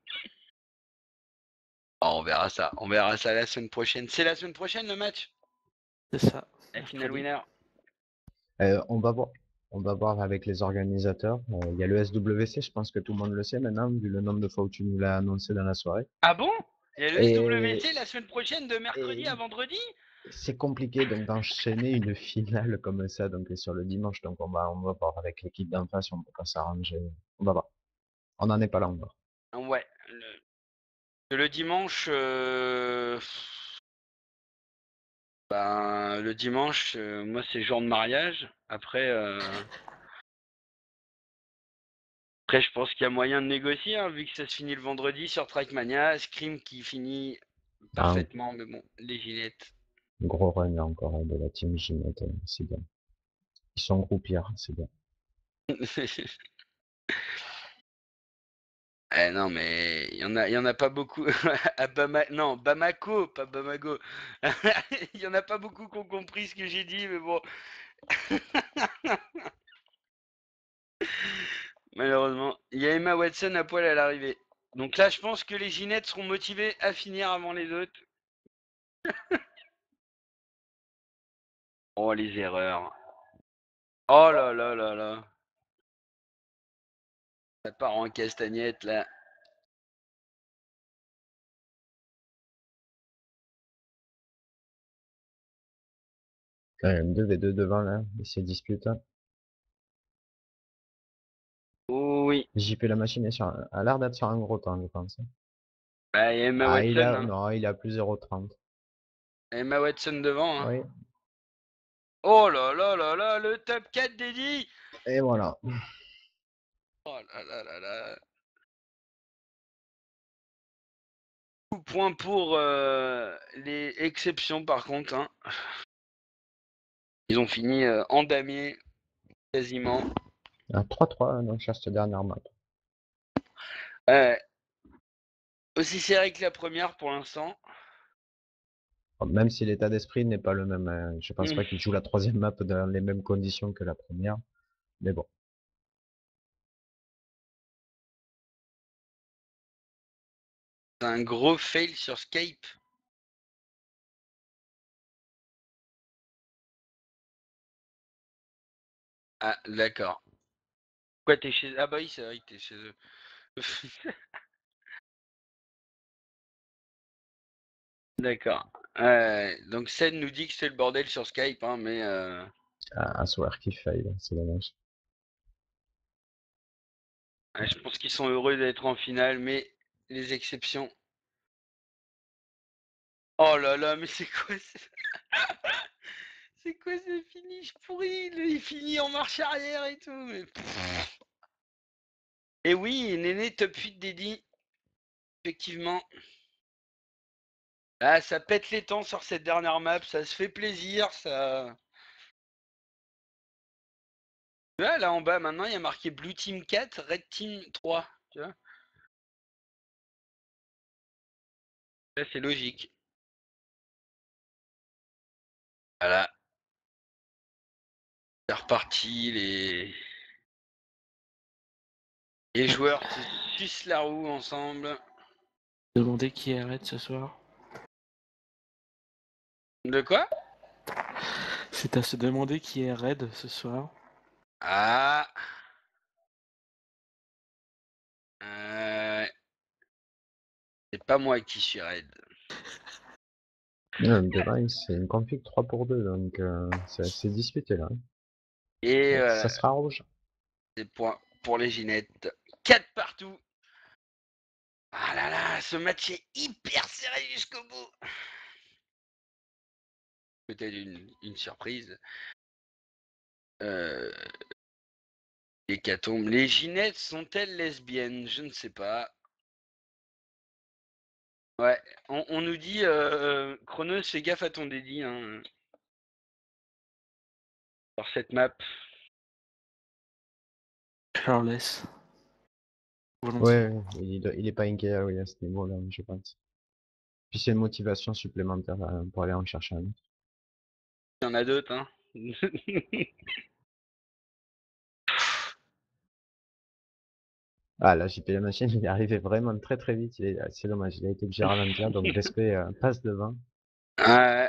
Oh, on verra ça. On verra ça la semaine prochaine. C'est la semaine prochaine le match? C'est ça. La finale winner. Euh, on va voir. On va voir avec les organisateurs. Euh, Il y a le SWC, je pense que tout le monde le sait maintenant, vu le nombre de fois où tu nous l'as annoncé dans la soirée. Ah bon? Il y a le Et- SWC la semaine prochaine de mercredi et- à vendredi? C'est compliqué donc d'enchaîner une finale comme ça donc sur le dimanche. Donc on va on va voir avec l'équipe d'en face, on peut pas s'arranger. On va voir. On n'en est pas là encore. Ouais. Le, le dimanche. euh, Ben, le dimanche, euh, moi, c'est jour de mariage. Après. euh, Après, je pense qu'il y a moyen de négocier, hein, vu que ça se finit le vendredi sur Trackmania. Scream qui finit Ah, parfaitement, mais bon, les gilettes. gros run là encore hein, de la team Ginette, euh, c'est bien. Ils sont groupières, c'est bien. Eh non, mais il y en a, pas beaucoup. à. Non, Bamako, pas Bamako. Il y en a pas beaucoup qui ont compris ce que j'ai dit, mais bon. Malheureusement, il y a Emma Watson à poil à l'arrivée. Donc là, je pense que les Ginettes seront motivés à finir avant les autres. oh, les erreurs. Oh là là là là. Ça part en castagnette là. Quand même 2v2 devant là, ils se disputent. Oh oui. JP la machine est sur un- a l'air d'être sur un gros temps, je pense. Bah, il y a Emma Ah, Watson. il a, hein. non, il a plus 0,30. Emma Watson devant. hein. Oui. Oh là là là là, le top 4 d'Eddie Et voilà. Oh là là là là. Point pour euh, les exceptions par contre. hein. Ils ont fini euh, en damier quasiment. Un 3-3 donc sur cette dernière map. Ouais. aussi serré que la première pour l'instant. Bon, Même si l'état d'esprit n'est pas le même. hein. Je pense Mm. pas qu'il joue la troisième map dans les mêmes conditions que la première. Mais bon. Un gros fail sur Skype. Ah, d'accord. Pourquoi t'es chez... Ah bah oui, c'est vrai que t'es chez eux. D'accord. Euh, donc Sen nous dit que c'est le bordel sur Skype, hein, mais euh, À, à Swear qui fail, c'est dommage. ouais, je pense qu'ils sont heureux d'être en finale, mais les exceptions. Oh là là, mais c'est quoi ce... C'est quoi ce finish pourri Il finit en marche arrière et tout. Et oui, Néné top 8 d'Eddie. Effectivement. Ah, ça pète les temps sur cette dernière map, ça se fait plaisir, ça. Là, là en bas, maintenant, il y a marqué Blue Team 4, Red Team 3. Tu vois C'est logique. Voilà. C'est reparti, les... les joueurs se sucent la roue ensemble. Demandez qui est Red ce soir. De quoi? C'est à se demander qui est Red ce soir. Ah Euh, C'est pas moi qui suis raid. Non, devant, c'est une config 3 pour 2, donc euh, c'est assez disputé là. Et euh, Ça sera rouge. des points pour les Ginettes. 4 partout. Ah là là, ce match est hyper serré jusqu'au bout. Peut-être une, une surprise. Euh... Les Ginettes sont-elles lesbiennes? Je ne sais pas. Ouais, on, on nous dit, euh, Chronos, fais gaffe à ton dédit. Hein, sur cette map. Charles. Ouais, il, il est pas inquiet oui, à ce niveau-là, je pense. Puis c'est une motivation supplémentaire euh, pour aller en chercher un autre. Il y en a d'autres, hein. Ah là, JP la machine, il est arrivé vraiment très très vite. il est- C'est dommage, il a été obligé de ralentir, donc respect euh, passe devant. Euh,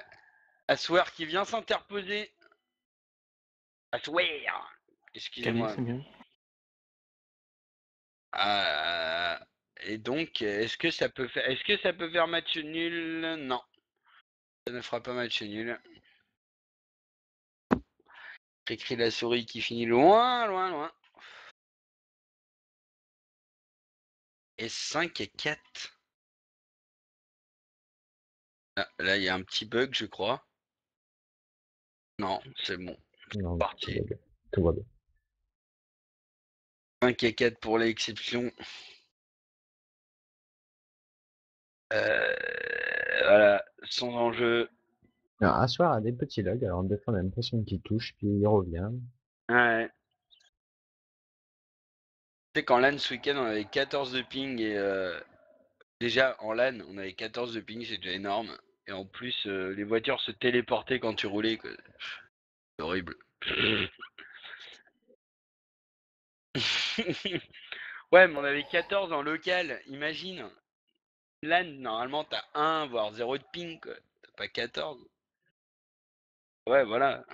Aswear qui vient s'interposer. Aswear Excusez-moi. Euh, et donc, est-ce que ça peut faire, est-ce que ça peut faire match nul? Non, ça ne fera pas match nul. J'écris la souris qui finit loin, loin, loin. Et 5 et 4. Ah, là, il y a un petit bug, je crois. Non, c'est bon. Non, Parti. tout va bien. Tout va bien. 5 et 4 pour l'exception. Euh, voilà, son enjeu. Alors, Assoir a des petits lags, alors des fois on a l'impression qu'il touche, puis il revient. Ouais. Sais qu'en LAN ce week-end on avait 14 de ping et euh, déjà en LAN on avait 14 de ping, c'est déjà énorme. Et en plus euh, les voitures se téléportaient quand tu roulais. quoi. C'est horrible. ouais mais on avait 14 en local, imagine. LAN normalement t'as 1 voire 0 de ping quoi. T'as pas 14. Ouais voilà.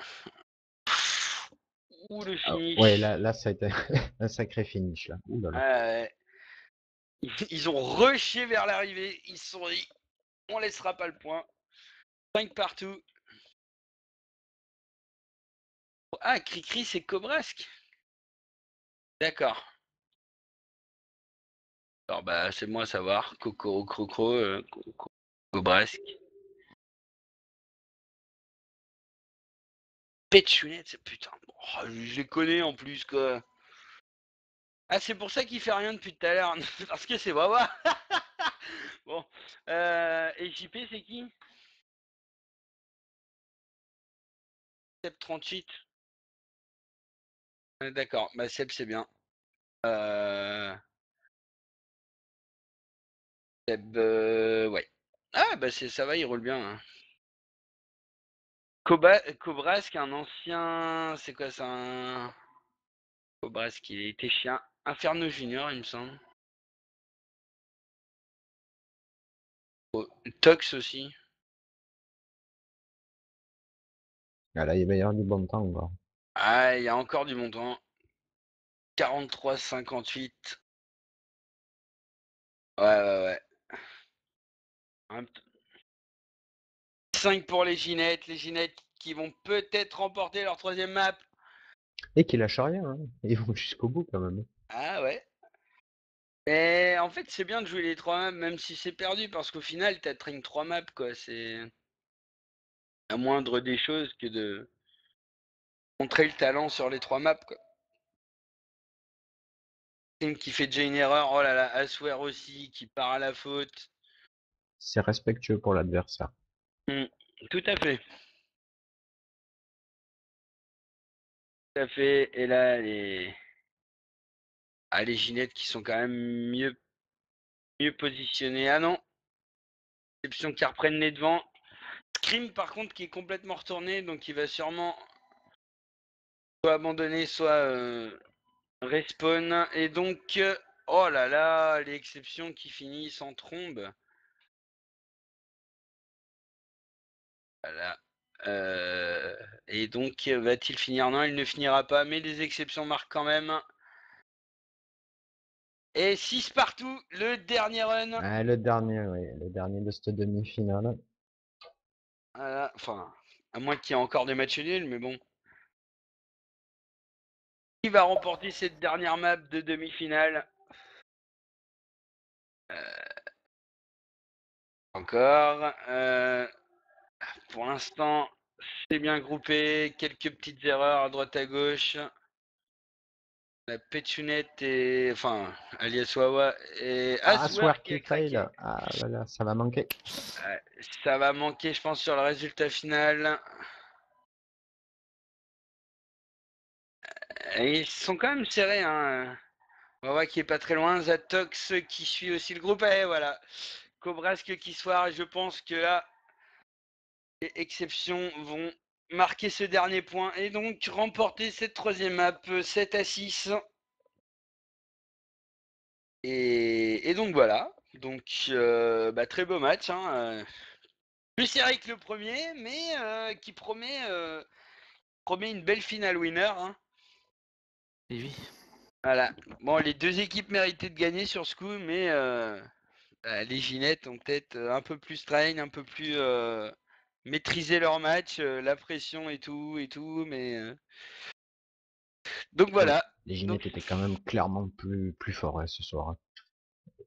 Ouh le Ah, finish. ouais, là, là, ça a été un sacré finish, là. Ouh là là. Ouais. Ils- Ils ont rushé vers l'arrivée. Ils se sont dit, on laissera pas le point. 5 partout. Ah, Cricri, c'est Cobrasque. D'accord. Alors bah c'est moi à savoir. Coco, Croco, euh, Co- Co- Cobrasque. Pétchunette, c'est putain. Oh, je les connais en plus quoi. Ah c'est pour ça qu'il fait rien depuis tout à l'heure. Parce que c'est Wawa. bon. Euh, et JP c'est qui? Seb 38. Euh, D'accord, bah Seb c'est bien. Euh... Seb, euh, ouais. Ah bah ça va, il roule bien. hein. Cobrasque, un ancien, c'est quoi ça un... Cobrasque, il était chien. Inferno Junior, il me semble. Oh, Tox aussi. Ah, là, il va y avoir du bon temps encore. Ah, il y a encore du montant. 43,58. Ouais, ouais, ouais. Un p- 5 pour les Ginettes. Les Ginettes qui vont peut-être remporter leur troisième map. Et qui lâche rien, hein. Ils vont jusqu'au bout quand même. Ah ouais. Mais en fait, c'est bien de jouer les trois maps, même si c'est perdu, parce qu'au final, t'as train 3 maps, quoi. C'est la moindre des choses que de montrer le talent sur les trois maps, quoi. Team qui fait déjà une erreur, oh là là, Aswear aussi, qui part à la faute. C'est respectueux pour l'adversaire. Tout à fait. Tout à fait. Et là, les... Ah, les Ginettes qui sont quand même mieux, mieux positionnées. Ah non. Exception qui reprennent les devants. Scream par contre qui est complètement retourné, donc il va sûrement soit abandonner, soit euh, respawn. Et donc, euh, oh là là, les exceptions qui finissent en trombe. Voilà. Euh, et donc, euh, va-t-il finir? Non, il ne finira pas, mais les exceptions marquent quand même. Et 6 partout, le dernier run. Ah, le dernier, oui, le dernier de cette demi-finale. Voilà, Enfin, à moins qu'il y ait encore des matchs nuls, mais bon. Qui va remporter cette dernière map de demi-finale? Euh, Encore. euh, Pour l'instant, c'est bien groupé. Quelques petites erreurs à droite à gauche. La Pétunette et. Enfin, alias Wawa et Ah, Aswear qui craqué. Ah là là, ça va manquer. Ça va manquer, je pense, sur le résultat final. Et ils sont quand même serrés. Hein. Wawa qui est pas très loin. Zatox qui suit aussi le groupe. Et voilà. Cobrasque qui soir. Je pense que là, les exceptions vont marquer ce dernier point. Et donc remporter cette troisième map 7 à 6. Et, et donc voilà. Donc euh, bah, très beau match. Hein. euh, Plus serré que le premier, mais euh, qui promet, euh, promet une belle finale winner. hein. Et oui. Voilà. Bon, les deux équipes méritaient de gagner sur ce coup, mais euh, euh, les Ginettes ont peut-être euh, un peu plus train, un peu plus maîtrisé leur match, euh, la pression et tout, et tout, mais. euh, Donc voilà, Les Ginettes étaient quand même clairement plus, plus forts hein, ce soir. hein.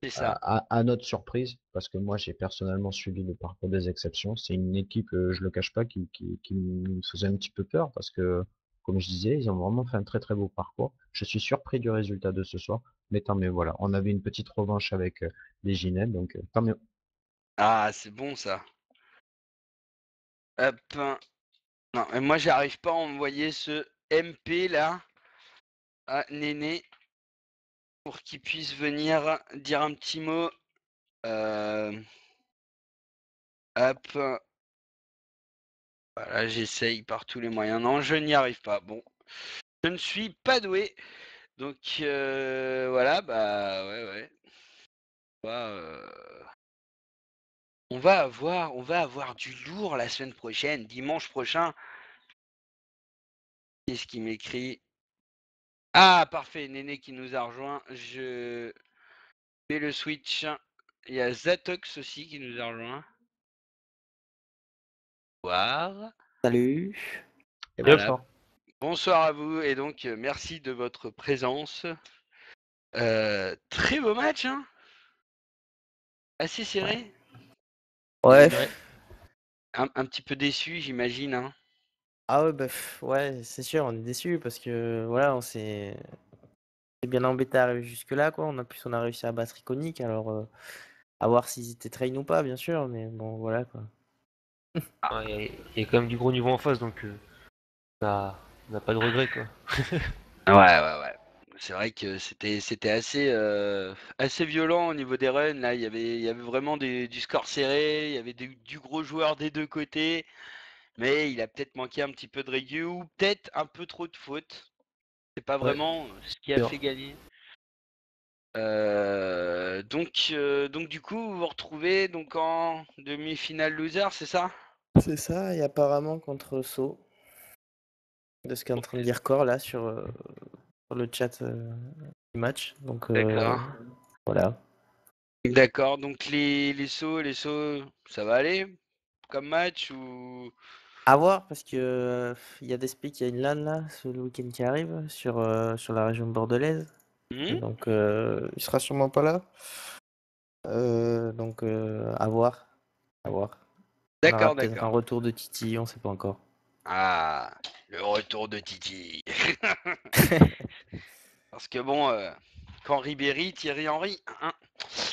c'est ça. à- à notre surprise, parce que moi j'ai personnellement suivi le parcours des exceptions, c'est une équipe, euh, je le cache pas, qui, qui, qui me faisait un petit peu peur parce que, comme je disais, ils ont vraiment fait un très très beau parcours. Je suis surpris du résultat de ce soir, mais tant mieux, voilà. On avait une petite revanche avec les Ginettes, donc tant mieux. Ah, c'est bon ça. Hop. hein. Non, mais moi j'arrive pas à envoyer ce MP là à Néné pour qu'il puisse venir dire un petit mot. Euh... Hop. Voilà, j'essaye par tous les moyens. Non, je n'y arrive pas. Bon, je ne suis pas doué. Donc euh, voilà, bah ouais, ouais. Va, euh, on va avoir, on va avoir du lourd la semaine prochaine, dimanche prochain. Qu'est-ce qui m'écrit? Ah, parfait, Néné qui nous a rejoint. Je fais le switch. Il y a Zatox aussi qui nous a rejoint. Bonsoir. Salut. Voilà. bonsoir. Bonsoir à vous et donc euh, merci de votre présence. Euh, très beau match, hein Assez serré. Ouais. Un, un petit peu déçu, j'imagine. Hein. Ah ouais, bah, ouais, c'est sûr, on est déçus parce que voilà, on s'est bien embêté à arriver jusque-là, quoi. On a plus, on a réussi à battre Iconic, alors euh, à voir s'ils étaient train ou pas, bien sûr, mais bon, voilà quoi. Ouais, Il y, a- il y a quand même du gros niveau en face, donc euh, on a- on n'a pas de regrets quoi. Ouais, ouais, ouais. C'est vrai que c'était c'était assez euh, assez violent au niveau des runs. Là, il y avait il y avait vraiment des- du score serré, il y avait des- du gros joueur des deux côtés, mais il a peut-être manqué un petit peu de rigueur ou peut-être un peu trop de fautes. C'est pas vraiment ce qui a fait gagner. Euh, donc euh, donc du coup vous vous retrouvez donc en demi-finale loser, c'est ça? C'est ça, et apparemment contre So. De ce qu'est en train de dire Core là sur, euh, sur le chat euh, du match. Donc euh, D'accord. voilà. D'accord. Donc les les sauts les sauts ça va aller comme match ou? À voir parce que euh, il y a des speaks, il y a une LAN là, ce week-end qui arrive sur, euh, sur la région bordelaise. Hmm donc euh, il sera sûrement pas là. Euh, donc euh, à voir. À voir. D'accord, peut-être un d'accord. retour de Titi, on sait pas encore. Ah, le retour de Titi. Parce que bon, euh, quand Ribéry, Thierry Henry. hein.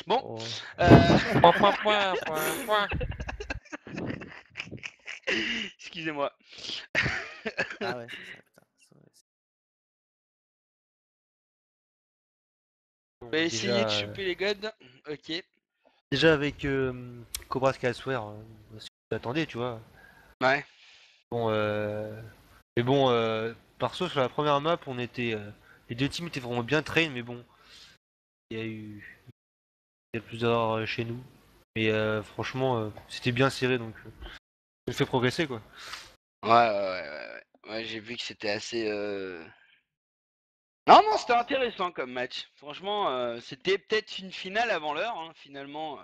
Bon, Oh. euh, Point, point, point, point, point. excusez-moi. Ah ouais, On va essayer Déjà, de euh, choper les gods. Ok. Déjà avec euh, Cobra Skyswear, euh, ce que j'attendais, tu vois. Ouais. Bon, euh... mais bon, euh, perso sur la première map, on était, euh, les deux teams étaient vraiment bien train, mais bon, il y a eu, plus d'erreurs euh, chez nous. Mais euh, franchement, euh, c'était bien serré, donc ça nous fait progresser quoi. Ouais, ouais, ouais, ouais, ouais. J'ai vu que c'était assez. Non, non, c'était intéressant comme match. Franchement, c'était peut-être une finale avant l'heure, hein, finalement.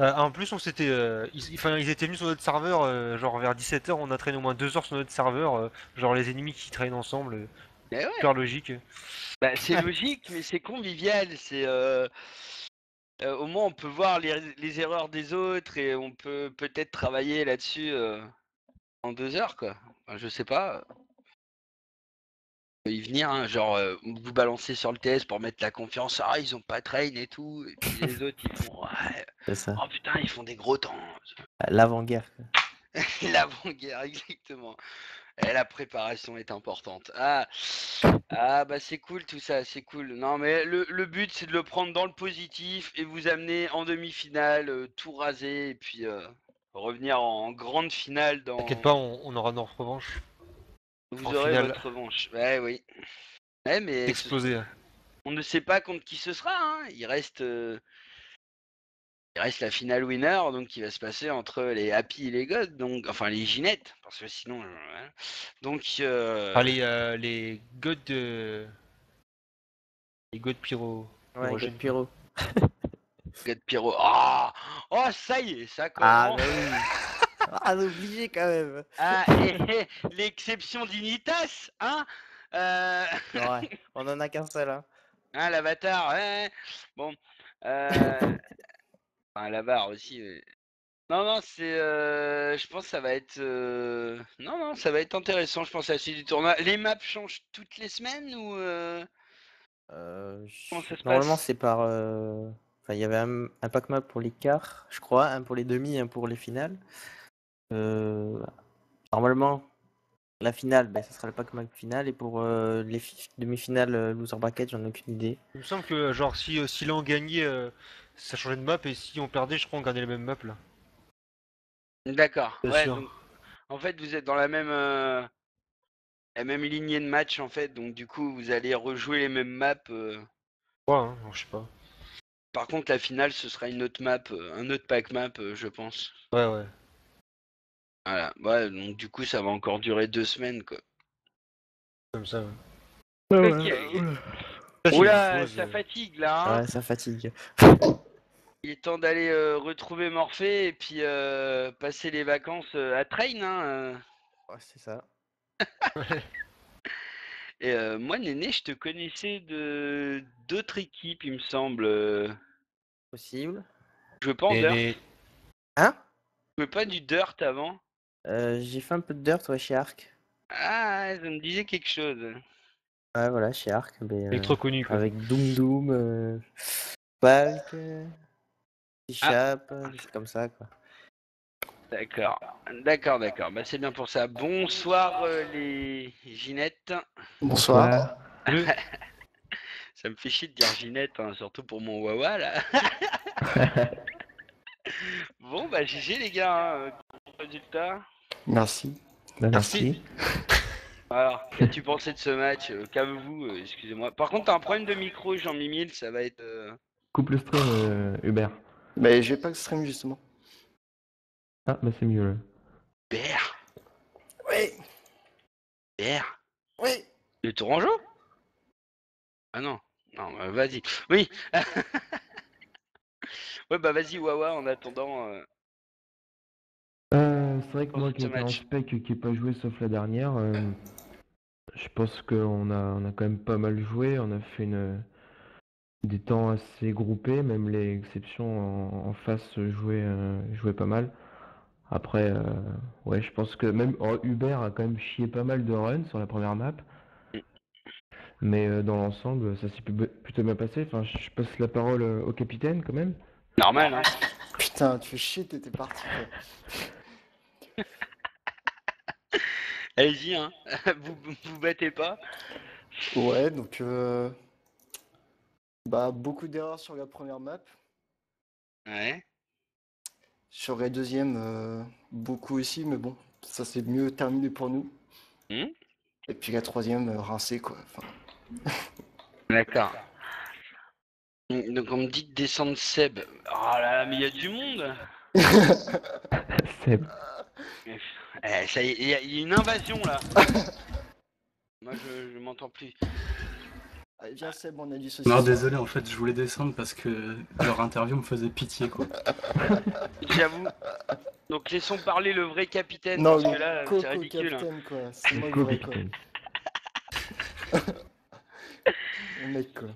Euh. En plus, on s'était, euh, ils, étaient venus sur notre serveur, euh, genre vers 17h, on a traîné au moins 2 heures sur notre serveur, euh, genre les ennemis qui traînent ensemble, Eh ouais. super logique. Bah, c'est logique, mais c'est convivial. C'est au moins on peut voir les, les erreurs des autres et on peut peut-être travailler là-dessus euh, en deux heures, quoi. Enfin, je sais pas. y venir, hein, genre vous balancez sur le TS pour mettre la confiance. Ah, ils ont pas train et tout. Et puis les autres, ils font ouais. C'est ça. Oh putain, ils font des gros temps. L'avant-guerre. quoi. L'avant-guerre, exactement. Et la préparation est importante. Ah, ah bah c'est cool tout ça, c'est cool. Non mais le, le but c'est de le prendre dans le positif et vous amener en demi-finale, euh, tout raser et puis euh, revenir en grande finale dans. T'inquiète pas, on, on aura notre revanche. Vous en aurez finale. votre revanche. Ouais oui. Ouais mais ce- Explosé. on ne sait pas contre qui ce sera. hein. Il reste. euh, Il reste la finale winner, donc qui va se passer entre les Happy et les God, donc enfin les Ginettes, parce que sinon, euh, donc euh, les, euh, les gods de... Et God Pyro. Ouais. God Pyro. God Pyro. Ah oh, ça y est, ça Ah, commence. bah oui. ah, obligé quand même. Ah, et- et l'exception d'Initas, hein euh... Ouais, on en a qu'un seul. Hein. Hein, l'avatar, ouais. Bon. Euh... Enfin, l'avare aussi. mais- Non, non, c'est. euh, Je pense que ça va être. euh, Non, non, ça va être intéressant, je pense, à la suite du tournoi. Les maps changent toutes les semaines ou. euh, Euh, Comment je- ça se Normalement, passe? c'est par. euh, Enfin, il y avait un, un pack map pour les quarts, je crois, un pour les demi, un pour les finales. Euh, Normalement, la finale, ben, ça sera le pack map final, et pour euh, les fi- demi-finales euh, loser bracket, j'en ai aucune idée. Il me semble que genre si, euh, si là on gagnait, euh, ça changeait de map et si on perdait, je crois on gardait les mêmes maps là. D'accord. Bien Ouais, sûr. donc, en fait, vous êtes dans la même. euh, La même lignée de match, en fait, donc du coup, vous allez rejouer les mêmes maps. euh. Ouais, hein, je sais pas. Par contre, la finale, ce sera une autre map, euh, un autre pack map, euh, je pense. Ouais, ouais. Voilà. Ouais, donc du coup, ça va encore durer deux semaines, quoi. Comme ça. Ouais. Ok. Oula, ça fatigue là. hein. Ouais, ça fatigue. Il est temps d'aller euh, retrouver Morphée et puis euh, passer les vacances euh, à Train. Hein, euh. Ouais, c'est ça. Et euh, moi, Néné, je te connaissais de d'autres équipes, il me semble. Possible. Je jouais pas en et Dirt. Hein? Je jouais pas du Dirt avant. Euh, J'ai fait un peu de dirt ouais, chez Arc. Ah, ça me disait quelque chose. Ouais, voilà, chez Arc. les euh, trop connus quoi. Avec Doom Doom, euh, Falk, euh, Bishop, euh, comme ça, quoi. D'accord, d'accord, d'accord. Bah, c'est bien pour ça. Bonsoir euh, les Ginettes. Bonsoir. Ça me fait chier de dire Ginette, hein, surtout pour mon Wawa là. bon, bah GG les gars. hein, bon résultat. Merci. Bah, Merci. Alors, qu'as-tu pensé de ce match Euh, Calmez-vous, euh, excusez-moi. Par contre, t'as un problème de micro, Jean Mimile, ça va être. euh, Coupe le stream, euh, Hubert. Mais j'ai pas le stream justement. Ah, bah c'est mieux là. Hubert Oui. Hubert Oui. Le Tourangeau Ah non, non, bah, vas-y. Oui Ouais, bah vas-y, Wawa, en attendant. euh, Euh, c'est vrai que moi qui en match. spec qui n'ai pas joué sauf la dernière, euh, je pense qu'on a, on a quand même pas mal joué. On a fait une, des temps assez groupés, même les exceptions en, en face jouaient, euh, jouaient pas mal. Après, euh, ouais, je pense que même oh, Hubert a quand même chié pas mal de runs sur la première map. Mais euh, dans l'ensemble, ça s'est plutôt bien passé. Enfin, je passe la parole au capitaine quand même. Normal, hein. Putain, tu fais chier, t'étais parti. quoi. Allez-y, hein. vous vous battez pas. Ouais, donc euh... bah beaucoup d'erreurs sur la première map. Ouais. Sur la deuxième, euh, beaucoup aussi, mais bon, ça s'est mieux terminé pour nous. Hmm. Et puis la troisième, euh, rincée quoi. Enfin, D'accord. Donc on me dit de descendre Seb. Oh là là, mais il y a du monde. Seb. Eh, ça y est, il y, a- il y a une invasion là. Moi, je, je m'entends plus. Allez, viens Seb, on a dit ceci. Non, désolé, en fait, je voulais descendre parce que leur interview me faisait pitié, quoi. J'avoue. Donc laissons parler le vrai capitaine Non, parce que le là, c'est ridicule. hein. capitaine quoi. C'est moi le vrai quoi. capitaine. Le mec quoi.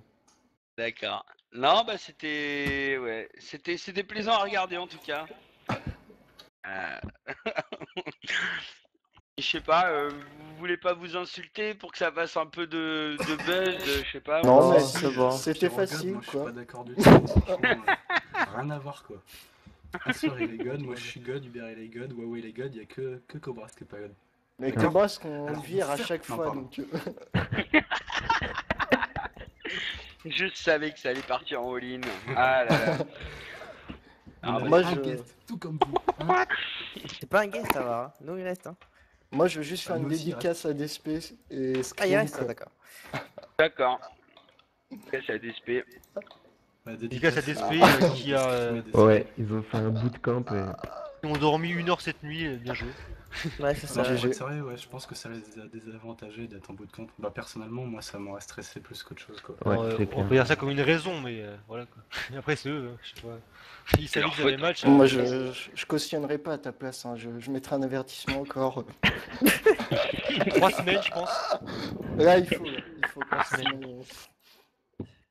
D'accord. Non, bah c'était, ouais, c'était, c'était plaisant à regarder en tout cas. Euh, Je sais pas, euh, voulez pas vous insulter pour que ça fasse un peu de, de buzz, je sais pas. Non, mais c'est bon. c'était Regarde, facile moi, je suis quoi. pas d'accord du tout. rien à voir, quoi. Astor il est God, moi je suis God, Hubert il est God, Huawei il est God, il y a que, que Cobras qui est pas God. Mais. Cobras qu'on Alors, vire à chaque non, fois pardon. donc. euh, Je savais que ça allait partir en all-in. Ah là là. Ah, On bah, a moi, un je- guest, tout comme vous. hein. C'est pas un guest, ça va. Hein. Nous, il reste. Hein. Moi je veux juste faire Ah, une aussi, dédicace à DSP et Ah, il Scream, reste, quoi. d'accord. D'accord. Ok, c'est DSP. Bah, Dédicace à dédicace DSP, euh, qui a, euh, Ouais, ils ont fait un bootcamp et Ils ont dormi une heure cette nuit, euh, bien joué. Ouais, c'est ça. Sérieux, ouais, je pense que ça les a désavantagés d'être en bout de compte. Bah, personnellement, moi, ça m'aurait stressé plus qu'autre chose, quoi. Ouais, Alors, euh, on peut dire ça comme une raison, mais euh, voilà quoi. Et après, c'est eux, hein, je sais pas. Ils savaient leur qu'ils avaient faute. match. Moi, euh, je, je, je cautionnerai pas à ta place. hein. Je, je mettrai un avertissement encore. Trois semaines, je pense. Là, il faut, là. il faut qu'on se- on,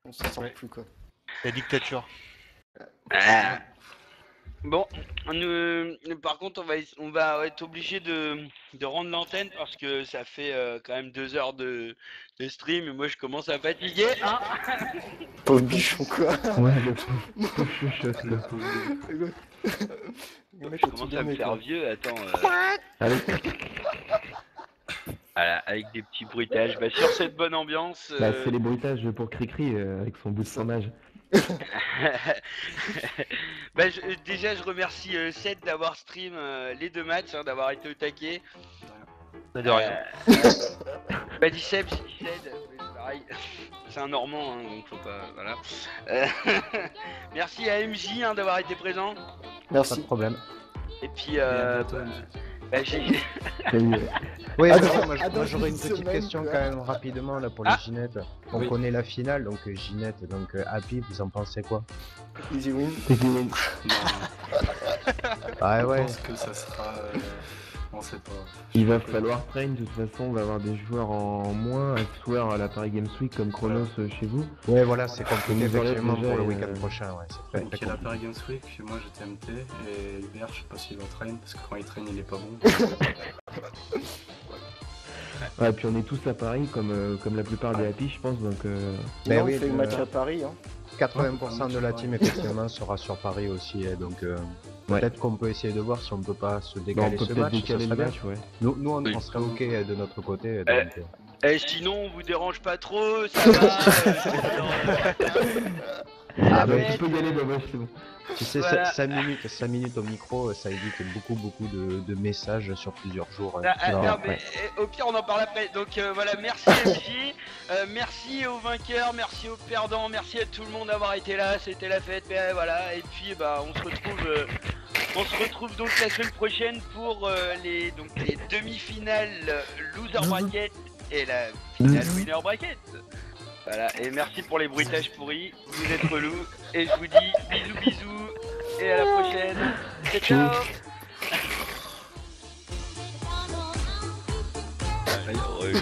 on s'en sort Ouais. plus quoi. La dictature. Ah. Bon, nous- par contre, on va, on va être obligé de, de rendre l'antenne parce que ça fait euh, quand même deux heures de, de stream et moi je commence à fatiguer. hein. Pauvre bichon quoi. Ouais, le pauvre pauvre chuchote. Le mec je commence à me faire vieux. Attends. euh, Allez, voilà, avec des petits bruitages. Bah, sur cette bonne ambiance. bah, euh, c'est les bruitages pour Cricri euh, avec son bout de fromage. bah, je- euh, déjà, je remercie euh, Seth d'avoir stream euh, les deux matchs, hein, d'avoir été au taquet. Pas de rien. Euh, bah, Sed, mais c'est pareil. C'est un Normand, hein, donc faut pas. Voilà. Euh, merci à MJ hein, d'avoir été présent. Pas de Merci. problème. Et puis, euh, MJ. bah, j'ai. Ouais. Oui, Ah, mais dans- moi, j'aurais une petite question quoi. quand même rapidement là pour les Ah. Ginettes. On Oui. connaît la finale, donc euh, Ginette, donc euh, Happy, vous en pensez quoi? Easy win. Ah je ouais, pense que ça sera. On sait pas. Il va falloir train, de toute façon, on va avoir des joueurs en moins à ce soir à la Paris Games Week comme Chronos euh, chez vous. ouais voilà, c'est compliqué effectivement pour le euh, week-end prochain, ouais, c'est Donc, il y a la. Paris Games Week, moi j'étais MT, et Hubert, je sais pas s'il va train, parce que quand il traîne, il est pas bon. Ouais, puis on est tous à Paris comme, euh, comme la plupart des Happy, je pense, donc euh, Ben Non, oui, on fait le euh, match à Paris. Hein. 80% de la team effectivement sera sur Paris aussi, hein, donc euh, Ouais. peut-être qu'on peut essayer de voir si on peut pas se bah, on décaler peut ce match, décaler le bien. match, ouais. Nous, nous on, Oui. on serait ok euh, de notre côté. Euh, Donc, euh, Eh, sinon, on vous dérange pas trop, ça va. euh, Ah, Ah, bah, tu peux y aller, c'est bon. Tu sais, Voilà. 5 minutes, 5 minutes au micro, ça évite beaucoup, beaucoup de, de messages sur plusieurs jours. Ah, ah, non, mais eh, au pire, on en parle après. Donc euh, voilà, merci MJ, euh, merci aux vainqueurs, merci aux perdants, merci à tout le monde d'avoir été là. C'était la fête, mais voilà. Et puis bah, on se retrouve, euh, on se retrouve donc la semaine prochaine pour euh, les donc les demi-finales euh, loser bracket et la finale winner bracket. Voilà. Et merci pour les bruitages pourris. Vous êtes relous. Et je vous dis bisous, bisous. Et à la prochaine. Ciao. ciao. Aïe.